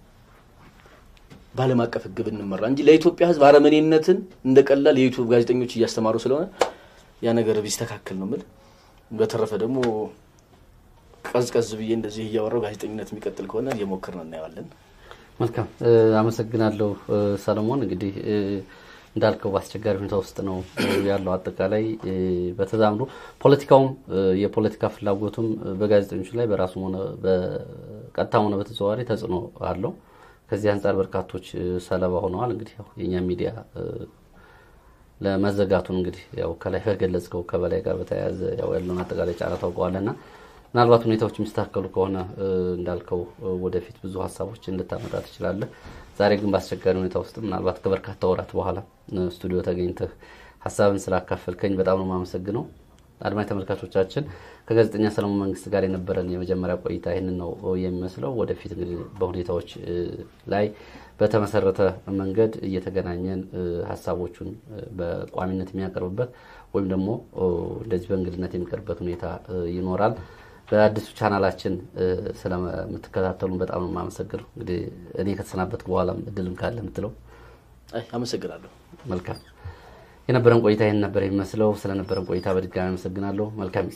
[SPEAKER 2] በዓለም አቀፍ ሕግ ብንመራ እንጂ ለኢትዮጵያ ሕዝብ አረመኔነትን እንደ ቀላል የዩቱብ ጋዜጠኞች እያስተማሩ ስለሆነ ያ ነገር ቢስተካከል ነው የምልህ። በተረፈ ደግሞ ቀዝቀዝ ብዬ እንደዚህ እያወራው ጋዜጠኝነት የሚቀጥል ከሆነ እየሞከርን እናየዋለን።
[SPEAKER 1] መልካም አመሰግናለሁ ሰለሞን። እንግዲህ እንዳልከው በአስቸጋሪ ሁኔታ ውስጥ ነው ያለው። አጠቃላይ በተዛምዶ ፖለቲካውም የፖለቲካ ፍላጎቱም በጋዜጠኞች ላይ በራሱም ሆነ በቀጥታም ሆነ በተዘዋዋሪ ተጽዕኖ አለው። ከዚህ አንጻር በርካቶች ሰለባ ሆነዋል። እንግዲህ የእኛ ሚዲያ ለመዘጋቱን እንግዲህ ያው ከላይ ከገለጽከው ከበላይ ጋር በተያያዘ ያው ያለውን አጠቃላይ ጫና ታውቀዋለና ምናልባት ሁኔታዎች የሚስተካከሉ ከሆነ እንዳልከው ወደፊት ብዙ ሀሳቦች እንድታመጣ ትችላለህ። ዛሬ ግን በአስቸጋሪ ሁኔታ ውስጥ ምናልባት ከበርካታ ወራት በኋላ ስቱዲዮ ተገኝተህ ሀሳብን ስላካፈልከኝ በጣም ነው የማመሰግነው። አድማጭ ተመልካቾቻችን ከጋዜጠኛ ሰለሞን መንግስት ጋር የነበረን የመጀመሪያ ቆይታ ይህንን ነው የሚመስለው። ወደፊት እንግዲህ በሁኔታዎች ላይ በተመሰረተ መንገድ እየተገናኘን ሀሳቦቹን በቋሚነት የሚያቀርብበት ወይም ደግሞ እንደዚህ በእንግድነት የሚቀርብበት ሁኔታ ይኖራል። በአዲሱ ቻናላችን ስለምትከታተሉን በጣም ነው የማመሰግነው። እንግዲህ እኔ ከተሰናበትኩ በኋላም እድልም ካለ የምትለው
[SPEAKER 2] አመሰግናለሁ።
[SPEAKER 1] መልካም የነበረን ቆይታ ይህን ነበር የሚመስለው። ስለነበረን ቆይታ በድጋሚ አመሰግናለሁ። መልካም